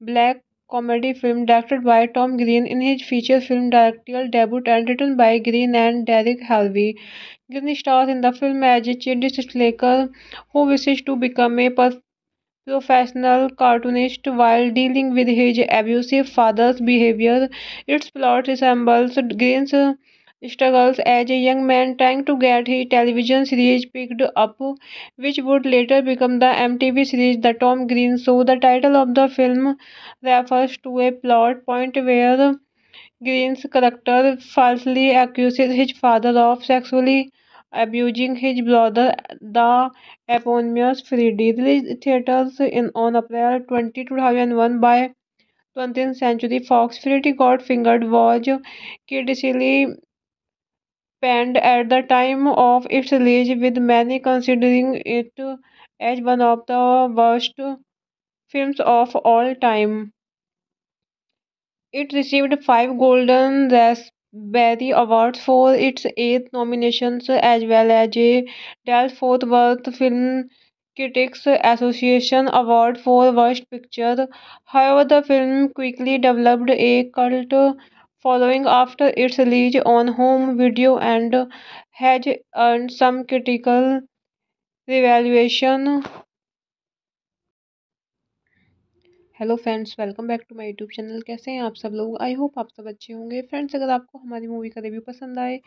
black comedy film directed by Tom Green in his feature film directorial debut and written by Green and Derek Halvey. Green stars in the film as a slacker who wishes to become a professional cartoonist while dealing with his abusive father's behavior. Its plot resembles Green's struggles as a young man trying to get his television series picked up, which would later become the MTV series The Tom Green Show. The title of the film refers to a plot point where Green's character falsely accuses his father of sexually abusing his brother, the eponymous Freddy. Released theaters in on April 20, 2001 by 20th Century Fox. Freddy Got Fingered was critically at the time of its release, with many considering it as one of the worst films of all time. It received five Golden Raspberry Awards for its eight nominations, as well as a Dallas-Fort Worth Film Critics Association Award for Worst Picture. However, the film quickly developed a cult following after its release on home video and has earned some critical revaluation. Hello friends welcome back to my YouTube channel कैसे हैं आप सब लोग? आई होप आप सब अच्छे होंगे। फ्रेंड्स अगर आपको हमारी मूवी का रिव्यू पसंद आए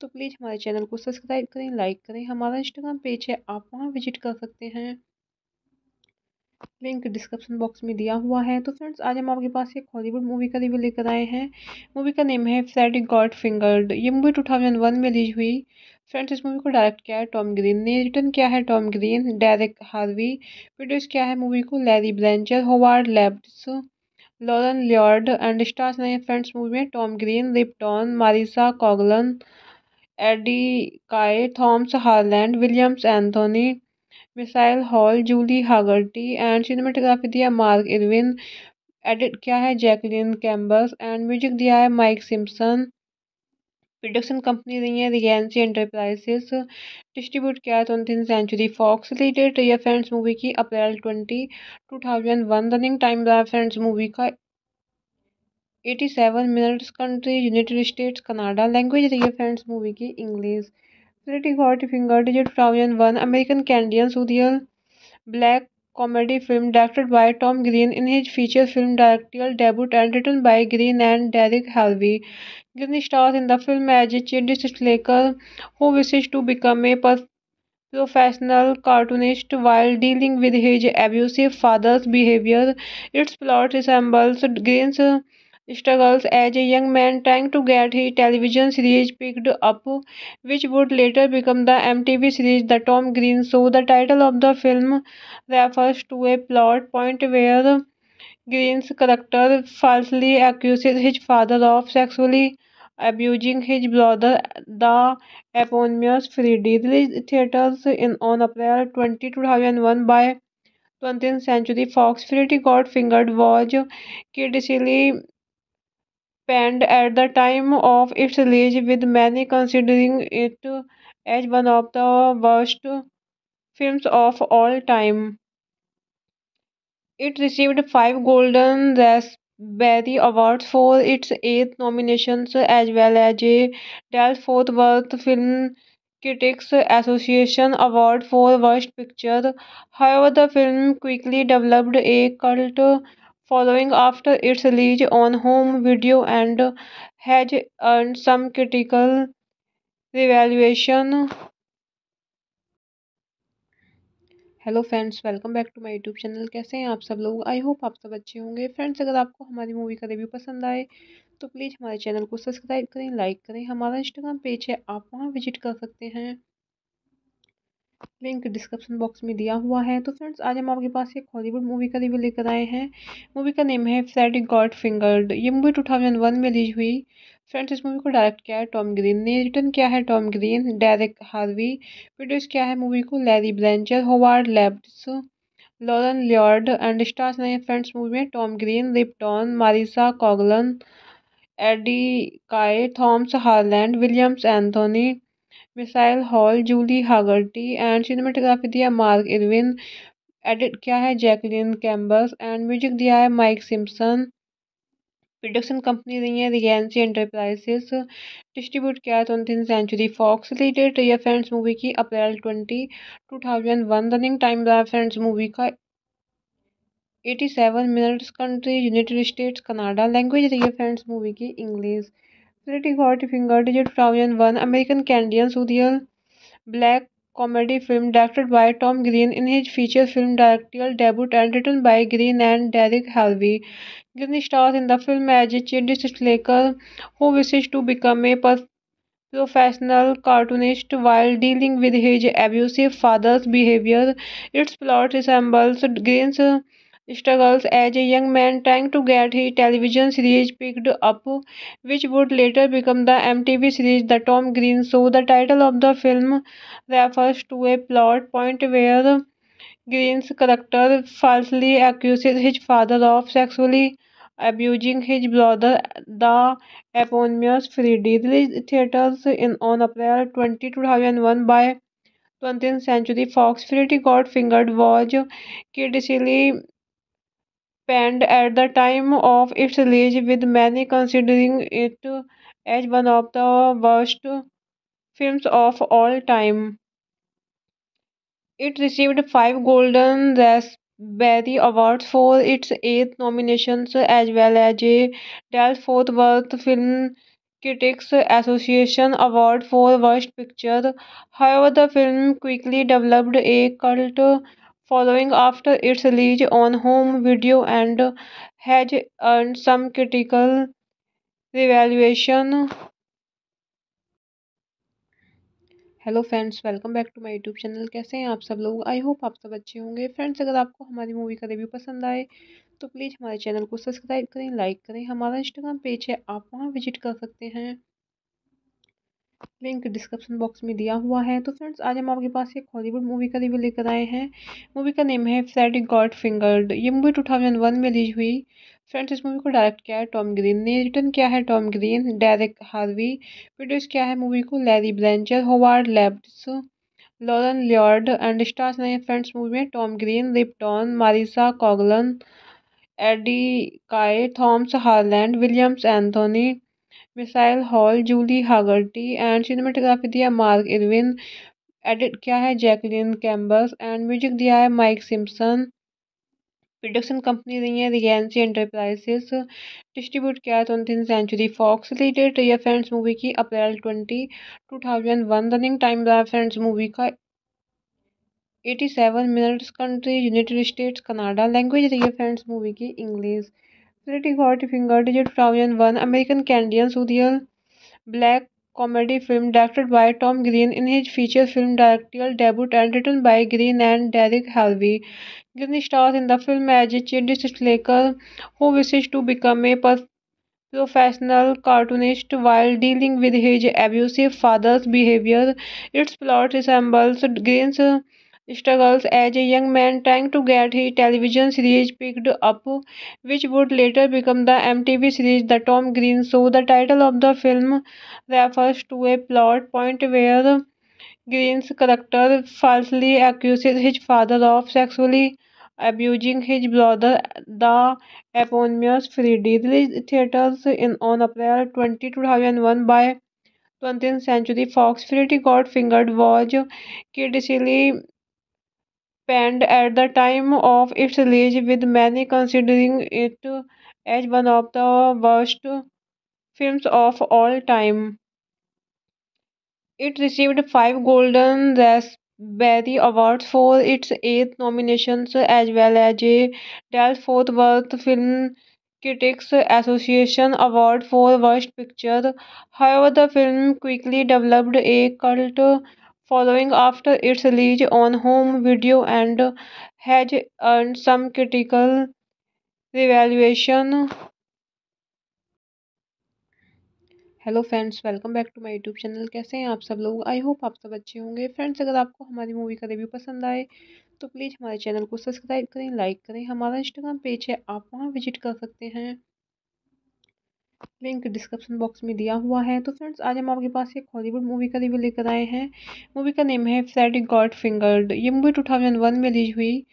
तो प्लीज़ हमारे चैनल को सब्सक्राइब करें लाइक करें। हमारा इंस्टाग्राम पेज है, आप वहाँ विज़िट कर सकते हैं। लिंक डिस्क्रिप्शन बॉक्स में दिया हुआ है। तो फ्रेंड्स आज हम आपके पास एक हॉलीवुड मूवी का रिव्यू लेकर आए हैं। मूवी का नेम है फ्रेडी गॉड फिंगर्ड ये मूवी 2001 में रिलीज़ हुई। फ्रेंड्स इस मूवी को डायरेक्ट किया है टॉम ग्रीन ने। रिटर्न किया है Tom Green direct Harvey produce किया है मूवी को Larry Brezner Howard Lapides Lauren Lloyd and stars नए फ्रेंड्स मूवी में Tom Green Rip Torn Marisa Coughlan Eddie Kaye Thomas Harland Williams Anthony Michael Hall, Julie Hagerty and cinematography दिया मार्क इरविन एडिट किया है जैकलिन कैम्बस एंड म्यूज़िक दिया है माइक सिम्पसन। प्रोडक्शन कंपनी रही है रिगेंसी एंटरप्राइजेस। डिस्ट्रीब्यूट किया है twenty century Fox release date रही फ्रेंड्स मूवी की April twenty, two thousand one. Running time रहा फ्रेंड्स मूवी का। Eighty seven minutes country, United States, Canada. Language रही है फ्रेंड्स मूवी की, English. Pretty Hot Finger is a 2001 American Canadian surreal black comedy film directed by Tom Green in his feature film directorial debut and written by Green and Derek Harvey. Green stars in the film as a slacker who wishes to become a professional cartoonist while dealing with his abusive father's behavior. Its plot resembles Green's struggles as a young man trying to get his television series picked up, which would later become the MTV series The Tom Green Show. The title of the film refers to a plot point where Green's character falsely accuses his father of sexually abusing his brother, the eponymous Freddy. Released theaters in on April 20, 2001 by 20th Century Fox. Freddy Got Fingered was critically at the time of its release, with many considering it as one of the worst films of all time. It received five Golden Raspberry Awards for its eight nominations, as well as a Dallas Fort Worth Film Critics Association Award for Worst Picture. However, the film quickly developed a cult following after its release on home video and has earned some critical revaluation. Hello friends welcome back to my YouTube channel कैसे हैं आप सब लोग? आई होप आप सब अच्छे होंगे। फ्रेंड्स अगर आपको हमारी मूवी का रिव्यू पसंद आए तो प्लीज़ हमारे चैनल को सब्सक्राइब करें लाइक करें। हमारा इंस्टाग्राम पेज है, आप वहाँ विज़िट कर सकते हैं। लिंक डिस्क्रिप्शन बॉक्स में दिया हुआ है। तो फ्रेंड्स आज हम आपके पास एक हॉलीवुड मूवी का रिव्यू लेकर आए हैं। मूवी का नेम है फ्रेडी गॉड फिंगर्ड ये मूवी 2001 में रिलीज़ हुई। फ्रेंड्स इस मूवी को डायरेक्ट किया है टॉम ग्रीन ने। रिटर्न किया है Tom Green direct Harvey produce किया है मूवी को Larry Brezner Howard Lapides Lauren Lloyd and stars नए फ्रेंड्स मूवी में Tom Green Rip Torn Marisa Coughlan Eddie Kaye Thomas Harland Williams Anthony Michael Hall, Julie Hagerty and cinematography दिया मार्क इरविन एडिट किया है जैकलिन कैम्बस एंड म्यूज़िक दिया है माइक सिम्पसन। प्रोडक्शन कंपनी रही है रिगेंसी एंटरप्राइजेस। डिस्ट्रीब्यूट किया है twenty century Fox release date रही फ्रेंड्स मूवी की April twenty, two thousand one. Running time रहा फ्रेंड्स मूवी का। Eighty seven minutes country, United States, Canada. Language रही है फ्रेंड्स मूवी की, English. Pretty Hot Fingered is a 2001 American Canadian surreal black comedy film directed by Tom Green in his feature film directorial debut and written by Green and Derek Harvey. Green stars in the film as a slacker who wishes to become a professional cartoonist while dealing with his abusive father's behavior. Its plot resembles Green's struggles as a young man trying to get his television series picked up, which would later become the MTV series The Tom Green Show. The title of the film refers to a plot point where Green's character falsely accuses his father of sexually abusing his brother, the eponymous Freddy. Released theaters in on April 20, 2001 by 20th Century Fox. Freddy Got Fingered was critically panned at the time of its release, with many considering it as one of the worst films of all time. It received five Golden Raspberry Awards for its eight nominations, as well as a Dallas Fort Worth Film Critics Association Award for Worst Picture. However, the film quickly developed a cult following after its release on home video and has earned some critical revaluation. Hello friends welcome back to my YouTube channel कैसे हैं आप सब लोग? आई होप आप सब अच्छे होंगे। फ्रेंड्स अगर आपको हमारी मूवी का रिव्यू पसंद आए तो प्लीज़ हमारे चैनल को सब्सक्राइब करें लाइक करें। हमारा इंस्टाग्राम पेज है, आप वहाँ विज़िट कर सकते हैं। लिंक डिस्क्रिप्शन बॉक्स में दिया हुआ है। तो फ्रेंड्स आज हम आपके पास एक हॉलीवुड मूवी का रिव्यू लेकर आए हैं। मूवी का नेम है फ्रेडी गॉड फिंगर्ड ये मूवी 2001 में रिलीज़ हुई। फ्रेंड्स इस मूवी को डायरेक्ट किया है टॉम ग्रीन ने। रिटर्न किया है Tom Green direct Harvey produce किया है मूवी को Larry Brezner Howard Lapides Lauren Lloyd and stars नए फ्रेंड्स मूवी में Tom Green Rip Torn Marisa Coughlan Eddie Kaye Thomas Harland Williams Anthony Michael Hall, Julie Hagerty and cinematography दिया मार्क इरविन, एडिट किया है जैकलिन कैम्बस एंड म्यूज़िक दिया है माइक सिम्पसन। प्रोडक्शन कंपनी रही है रिगेंसी एंटरप्राइजेस डिस्ट्रीब्यूट किया है twenty century Fox release date रही फ्रेंड्स मूवी की April twenty, two thousand one. Running time रहा फ्रेंड्स मूवी का eighty seven minutes country, United States, Canada. Language रही है फ्रेंड्स मूवी की, English. Pretty Hot Finger is a 2001 American Canadian surreal black comedy film directed by Tom Green in his feature film directorial debut and written by Green and Derek Harvey. Green stars in the film as a slacker who wishes to become a professional cartoonist while dealing with his abusive father's behavior. Its plot resembles Green's struggles as a young man trying to get his television series picked up, which would later become the MTV series The Tom Green Show. The title of the film refers to a plot point where Green's character falsely accuses his father of sexually abusing his brother, the eponymous Freddy. Released theaters in on April 20, 2001 by 20th Century Fox. Freddy Got Fingered was critically panned at the time of its release, with many considering it as one of the worst films of all time. It received five Golden Raspberry Awards for its eight nominations, as well as a Dallas-Fort Worth Film Critics Association Award for Worst Picture. However, the film quickly developed a cult following after its release on home video and has earned some critical revaluation. Hello friends welcome back to my YouTube channel कैसे हैं आप सब लोग? आई होप आप सब अच्छे होंगे। फ्रेंड्स अगर आपको हमारी मूवी का रिव्यू पसंद आए तो प्लीज़ हमारे चैनल को सब्सक्राइब करें लाइक करें। हमारा इंस्टाग्राम पेज है, आप वहाँ विज़िट कर सकते हैं। लिंक डिस्क्रिप्शन बॉक्स में दिया हुआ है। तो फ्रेंड्स आज हम आपके पास एक हॉलीवुड मूवी का रिव्यू लेकर आए हैं। मूवी का नेम है फ्रेडी गॉड फिंगर्ड ये मूवी 2001 में रिलीज़ हुई।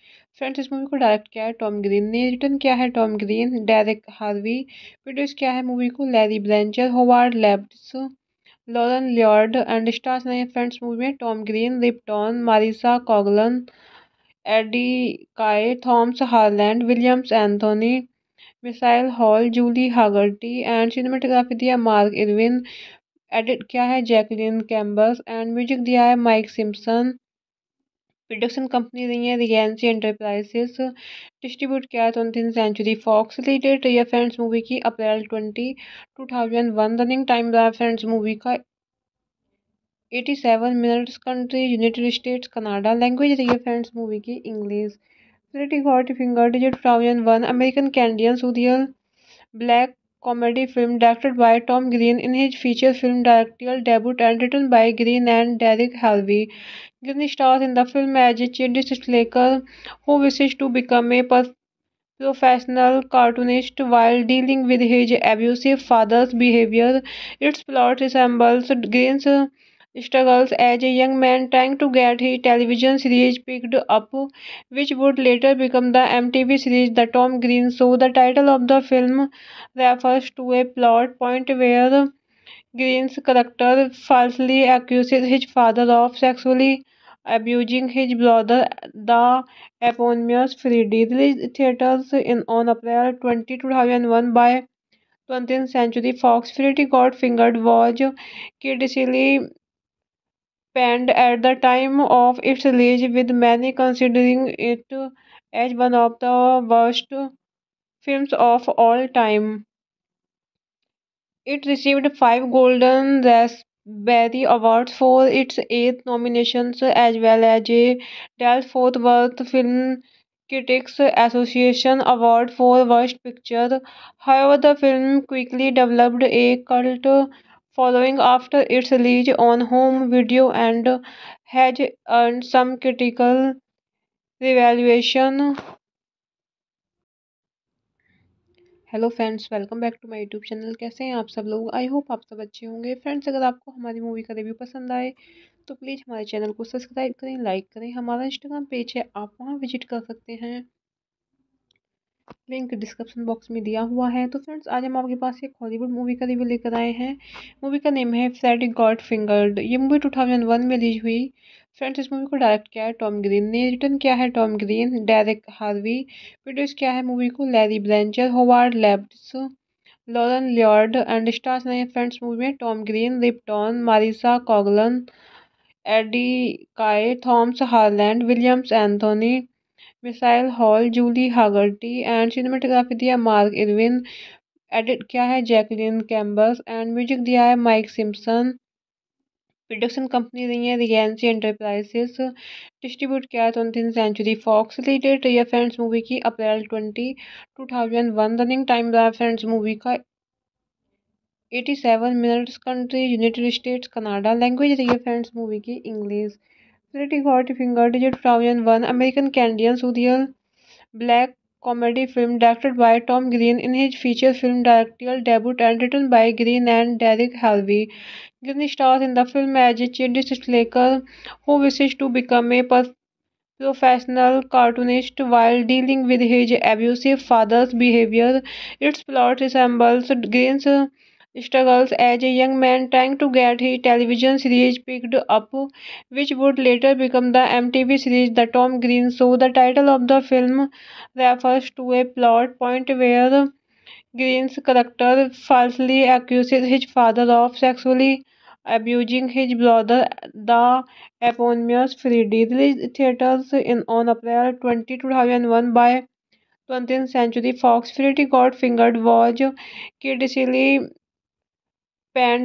फ्रेंड्स इस मूवी को डायरेक्ट किया है टॉम ग्रीन ने। रिटर्न किया है Tom Green direct Harvey produce किया है मूवी को Larry Brezner Howard Lapides Lauren Lloyd and stars नए फ्रेंड्स मूवी में Tom Green Rip Torn Marisa Coughlan Eddie Kaye Thomas Harland Williams Anthony Michael Hall, Julie Hagerty and cinematography दिया मार्क इरविन, एडिट किया है जैकलिन कैम्बस एंड म्यूज़िक दिया है माइक सिम्पसन। प्रोडक्शन कंपनी रही है रिगेंसी एंटरप्राइजेस डिस्ट्रीब्यूट किया है twenty century Fox release date रही फ्रेंड्स मूवी की April twenty, two thousand one. Running time रहा फ्रेंड्स मूवी का eighty seven minutes country, United States, Canada. Language रही है फ्रेंड्स मूवी की, English. Pretty Hot Fingered is a 2001 American Canadian surreal black comedy film directed by Tom Green in his feature film directorial debut and written by Green and Derek Harvey. Green stars in the film as a slacker who wishes to become a professional cartoonist while dealing with his abusive father's behavior. Its plot resembles Green's struggles as a young man trying to get his television series picked up, which would later become the MTV series The Tom Green Show. The title of the film refers to a plot point where Green's character falsely accuses his father of sexually abusing his brother, the eponymous Freddy. Released theaters in on April 20, 2001 by 20th Century Fox. Freddy Got Fingered was critically at the time of its release, with many considering it as one of the worst films of all time. It received five Golden Raspberry Awards for its eight nominations, as well as a Fort Worth Film Critics Association Award for Worst Picture. However, the film quickly developed a cult following after its release on home video and has earned some critical revaluation. Hello friends welcome back to my YouTube channel कैसे हैं आप सब लोग? आई होप आप सब अच्छे होंगे। फ्रेंड्स अगर आपको हमारी मूवी का रिव्यू पसंद आए तो प्लीज़ हमारे चैनल को सब्सक्राइब करें लाइक करें। हमारा इंस्टाग्राम पेज है, आप वहाँ विज़िट कर सकते हैं। लिंक डिस्क्रिप्शन बॉक्स में दिया हुआ है। तो फ्रेंड्स आज हम आपके पास एक हॉलीवुड मूवी का रिव्यू लेकर आए हैं। मूवी का नेम है फ्रेडी गॉड फिंगर्ड ये मूवी 2001 में रिलीज़ हुई। फ्रेंड्स इस मूवी को डायरेक्ट किया है टॉम ग्रीन ने। रिटर्न किया है Tom Green direct Harvey produce किया है मूवी को Larry Brezner Howard Lapides Lauren Lloyd and stars नए फ्रेंड्स मूवी में Tom Green Rip Torn Marisa Coughlan Eddie Kaye Thomas Harland Williams Anthony Michael Hall, Julie Hagerty and cinematography दिया मार्क इरविन एडिट किया है जैकलिन कैम्बस एंड म्यूज़िक दिया है माइक सिम्पसन। प्रोडक्शन कंपनी रही है रिगेंसी एंटरप्राइजेस। डिस्ट्रीब्यूट किया है ट्वेंटी सेंचुरी फॉक्स रिलेटेड रही फ्रेंड्स मूवी की April twenty, two thousand one. Running time रहा फ्रेंड्स मूवी का। Eighty seven minutes country, united states, Canada. Language रही है फ्रेंड्स मूवी की, English. Pretty Finger is a 2001 American Canadian surreal black comedy film directed by Tom Green in his feature film directorial debut and written by Green and Derek Harvey. Green stars in the film as a slacker who wishes to become a professional cartoonist while dealing with his abusive father's behavior. Its plot resembles Green's struggles as a young man trying to get his television series picked up, which would later become the MTV series The Tom Green Show. The title of the film refers to a plot point where Green's character falsely accuses his father of sexually abusing his brother, the eponymous Freddy. Released theaters in on April 20, 2001 by 20th Century Fox. Freddy Got Fingered was critically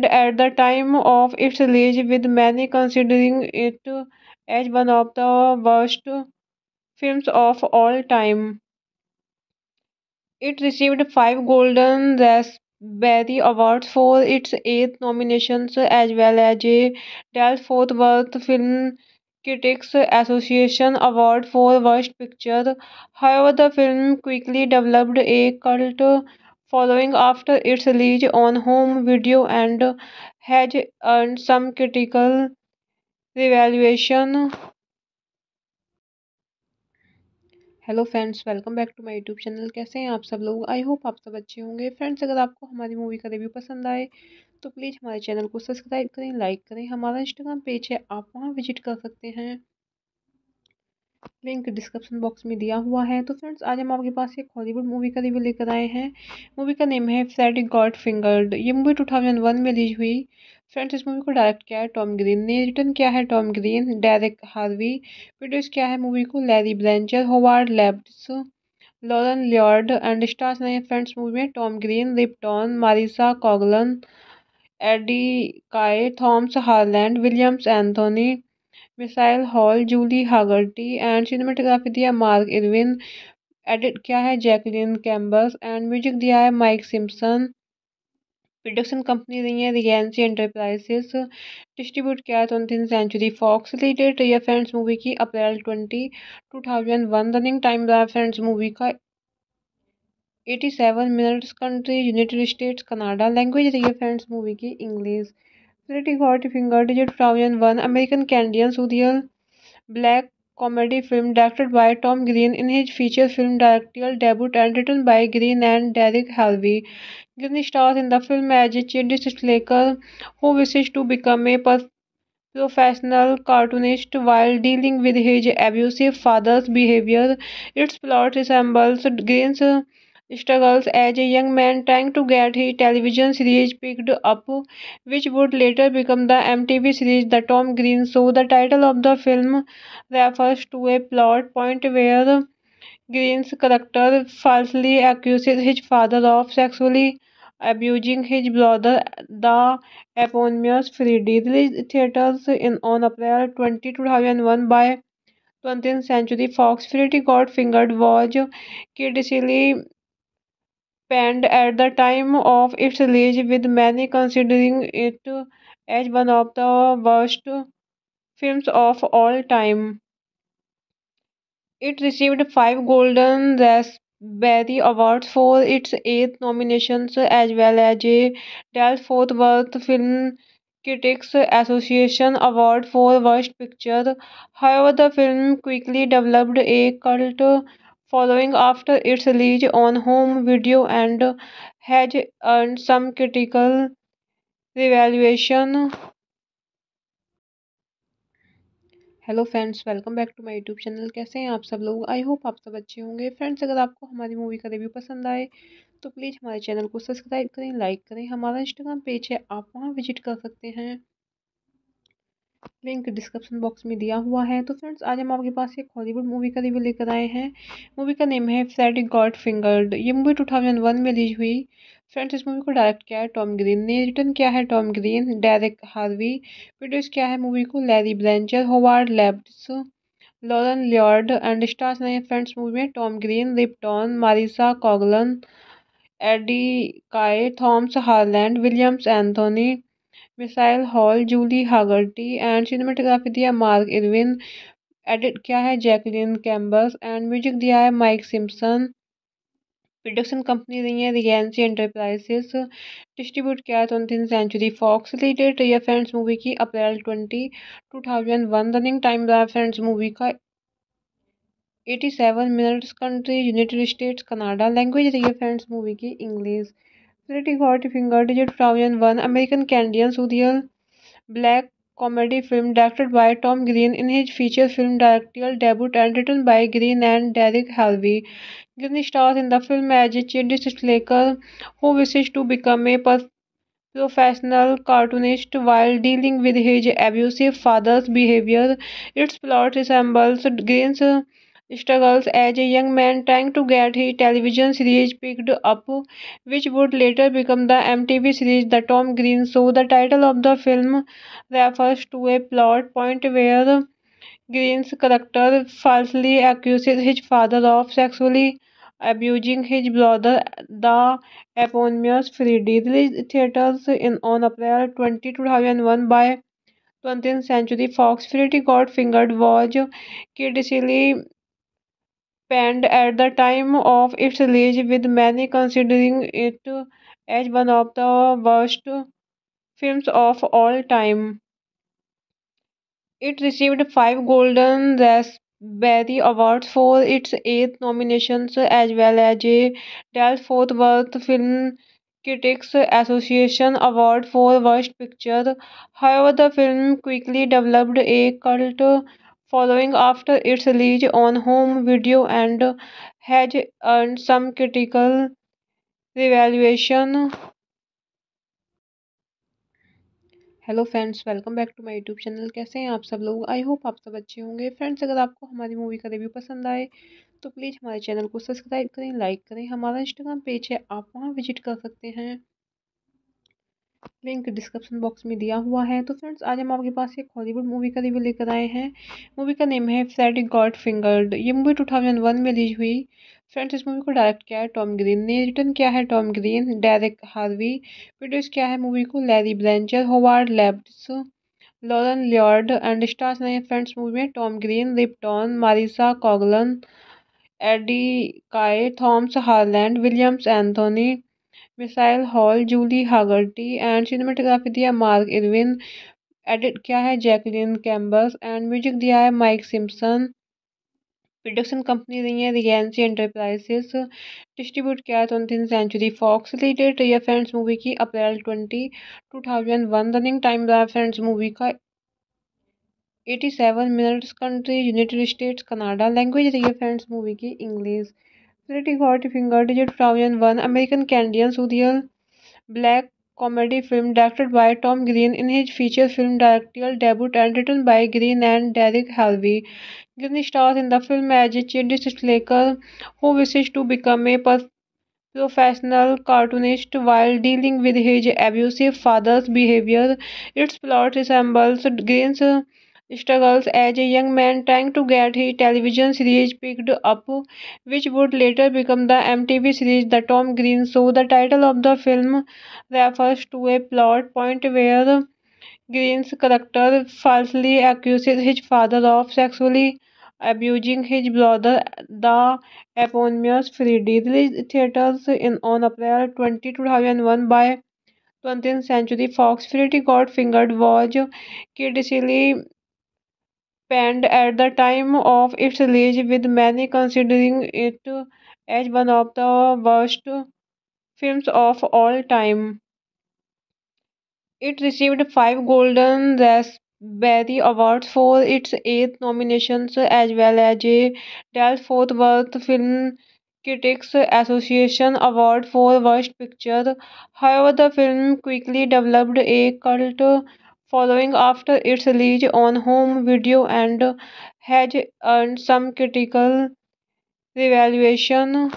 at the time of its release, with many considering it as one of the worst films of all time. It received five Golden Raspberry Awards for its eight nominations, as well as a Fort Worth Film Critics Association Award for Worst Picture. However, the film quickly developed a cult following after its release on home video and has earned some critical revaluation. Hello friends welcome back to my YouTube channel कैसे हैं आप सब लोग? आई होप आप सब अच्छे होंगे। फ्रेंड्स अगर आपको हमारी मूवी का रिव्यू पसंद आए तो प्लीज़ हमारे चैनल को सब्सक्राइब करें लाइक करें। हमारा इंस्टाग्राम पेज है, आप वहाँ विज़िट कर सकते हैं। लिंक डिस्क्रिप्शन बॉक्स में दिया हुआ है। तो फ्रेंड्स आज हम आपके पास एक हॉलीवुड मूवी का रिव्यू लेकर आए हैं। मूवी का नेम है फ्रेडी गॉड फिंगर्ड ये मूवी 2001 में रिलीज़ हुई। फ्रेंड्स इस मूवी को डायरेक्ट किया है टॉम ग्रीन ने। रिटर्न किया है Tom Green direct Harvey produce किया है मूवी को Larry Brezner Howard Lapides Lauren Lloyd and stars नए फ्रेंड्स मूवी में Tom Green Rip Torn Marisa Coughlan Eddie Kaye Thomas Harland Williams Anthony Michael Hall, Julie Hagerty and cinematography दिया मार्क इरविन, एडिट किया है जैकलिन कैम्बस एंड म्यूज़िक दिया है माइक सिम्पसन। प्रोडक्शन कंपनी रही है रिगेंसी एंटरप्राइजेस डिस्ट्रीब्यूट किया है ट्वेंटी सेंचुरी फॉक्स रिलेटेड रही फ्रेंड्स मूवी की April twenty, two thousand one. Running time रहा फ्रेंड्स मूवी का eighty seven minutes country, united states, Canada. Language रही है फ्रेंड्स मूवी की, English. Pretty Hot Fingered is a 2001 American Canadian surreal black comedy film directed by Tom Green in his feature film directorial debut and written by Green and Derek Harvey. Green stars in the film as a slacker who wishes to become a professional cartoonist while dealing with his abusive father's behavior. Its plot resembles Green's struggles as a young man trying to get his television series picked up, which would later become the MTV series The Tom Green Show. The title of the film refers to a plot point where Green's character falsely accuses his father of sexually abusing his brother, the eponymous Freddy. Released theaters in on April 20, 2001 by 20th Century Fox. Freddy Got Fingered was critically panned at the time of its release, with many considering it as one of the worst films of all time. It received five Golden Raspberry Awards for its eight nominations, as well as a Dallas Fort Worth Film Critics Association Award for Worst Picture. However, the film quickly developed a cult following after its release on home video and has earned some critical revaluation. Hello friends welcome back to my YouTube channel कैसे हैं आप सब लोग? आई होप आप सब अच्छे होंगे. फ्रेंड्स अगर आपको हमारी मूवी का रिव्यू पसंद आए तो प्लीज़ हमारे चैनल को सब्सक्राइब करें लाइक करें. हमारा इंस्टाग्राम पेज है, आप वहाँ विज़िट कर सकते हैं. लिंक डिस्क्रिप्शन बॉक्स में दिया हुआ है। तो फ्रेंड्स आज हम आपके पास एक हॉलीवुड मूवी का रिव्यू लेकर आए हैं। मूवी का नेम है फ्रेडी गॉड फिंगर्ड ये मूवी 2001 में रिलीज़ हुई। फ्रेंड्स इस मूवी को डायरेक्ट किया है टॉम ग्रीन ने। रिटर्न किया है Tom Green direct Harvey produce किया है मूवी को Larry Brezner Howard Lapides Lauren Lloyd and stars नए फ्रेंड्स मूवी में Tom Green Rip Torn Marisa Coughlan Eddie Kaye Thomas Harland Williams Anthony Michael Hall, Julie Hagerty and cinematography दिया मार्क इरविन एडिट किया है जैकलिन कैम्बस एंड म्यूज़िक दिया है माइक सिम्पसन। प्रोडक्शन कंपनी रही है रिगेंसी एंटरप्राइजेस। डिस्ट्रीब्यूट किया है ट्वेंटी सेंचुरी फॉक्स रिलेटेड है फ्रेंड्स मूवी की April twenty, two thousand one. Running time रहा फ्रेंड्स मूवी का। Eighty seven minutes country, united states, Canada. Language रही है फ्रेंड्स मूवी की, English. Pretty is a 2001 American Canadian surreal black comedy film directed by Tom Green in his feature film directorial debut and written by Green and Derek Harvey. Green stars in the film as a childish slacker who wishes to become a professional cartoonist while dealing with his abusive father's behavior. Its plot resembles Green's struggles as a young man trying to get his television series picked up, which would later become the MTV series The Tom Green Show. The title of the film refers to a plot point where Green's character falsely accuses his father of sexually abusing his brother, the eponymous Freddy. Released theaters in on April 20, 2001 by 20th Century Fox. Freddy Got Fingered was critically panned at the time of its release, with many considering it as one of the worst films of all time. It received five Golden Raspberry Awards for its eight nominations, as well as a Dallas Fort Worth Film Critics Association Award for Worst Picture. However, the film quickly developed a cult following after its release on home video and has earned some critical revaluation. Hello friends welcome back to my YouTube channel कैसे हैं आप सब लोग? आई होप आप सब अच्छे होंगे। फ्रेंड्स अगर आपको हमारी मूवी का रिव्यू पसंद आए तो प्लीज़ हमारे चैनल को सब्सक्राइब करें लाइक करें। हमारा इंस्टाग्राम पेज है, आप वहाँ विज़िट कर सकते हैं। लिंक डिस्क्रिप्शन बॉक्स में दिया हुआ है। तो फ्रेंड्स आज हम आपके पास एक हॉलीवुड मूवी का रिव्यू लेकर आए हैं। मूवी का नेम है फ्रेडी गॉड फिंगर्ड ये मूवी 2001 में रिलीज़ हुई। फ्रेंड्स इस मूवी को डायरेक्ट किया है टॉम ग्रीन ने। रिटर्न किया है Tom Green direct Harvey produce किया है मूवी को Larry Brezner Howard Lapides Lauren Lloyd and stars नए फ्रेंड्स मूवी में Tom Green Rip Torn Marisa Coughlan Eddie Kaye Thomas Harland Williams Anthony Michael Hall, Julie Hagerty and cinematography दिया मार्क इरविन एडिट किया है जैकलिन कैम्बस एंड म्यूज़िक दिया है माइक सिम्पसन। प्रोडक्शन कंपनी रही है रिगेंसी एंटरप्राइजेस। डिस्ट्रीब्यूट किया है ट्वेंटी सेंचुरी फॉक्स रिलेटेड रही फ्रेंड्स मूवी की April twenty, two thousand one. Running time रहा फ्रेंड्स मूवी का। Eighty seven minutes country, united states, Canada. Language रही है फ्रेंड्स मूवी की, English. Pretty Got Fingered is a 2001 American Canadian surreal black comedy film directed by Tom Green in his feature film directorial debut and written by Green and Derek Harvey. Green stars in the film as a slacker who wishes to become a professional cartoonist while dealing with his abusive father's behavior. Its plot resembles Green's struggles as a young man trying to get his television series picked up, which would later become the MTV series The Tom Green Show. The title of the film refers to a plot point where Green's character falsely accuses his father of sexually abusing his brother, the eponymous Freddy. Released theaters in on April 20, 2001 by 20th Century Fox. Freddy Got Fingered was critically at the time of its release, with many considering it as one of the worst films of all time. It received five Golden Raspberry Awards for its eight nominations, as well as a Dallas-Fort Worth Film Critics Association Award for Worst Picture. However, the film quickly developed a cult following after its release on home video and has earned some critical revaluation.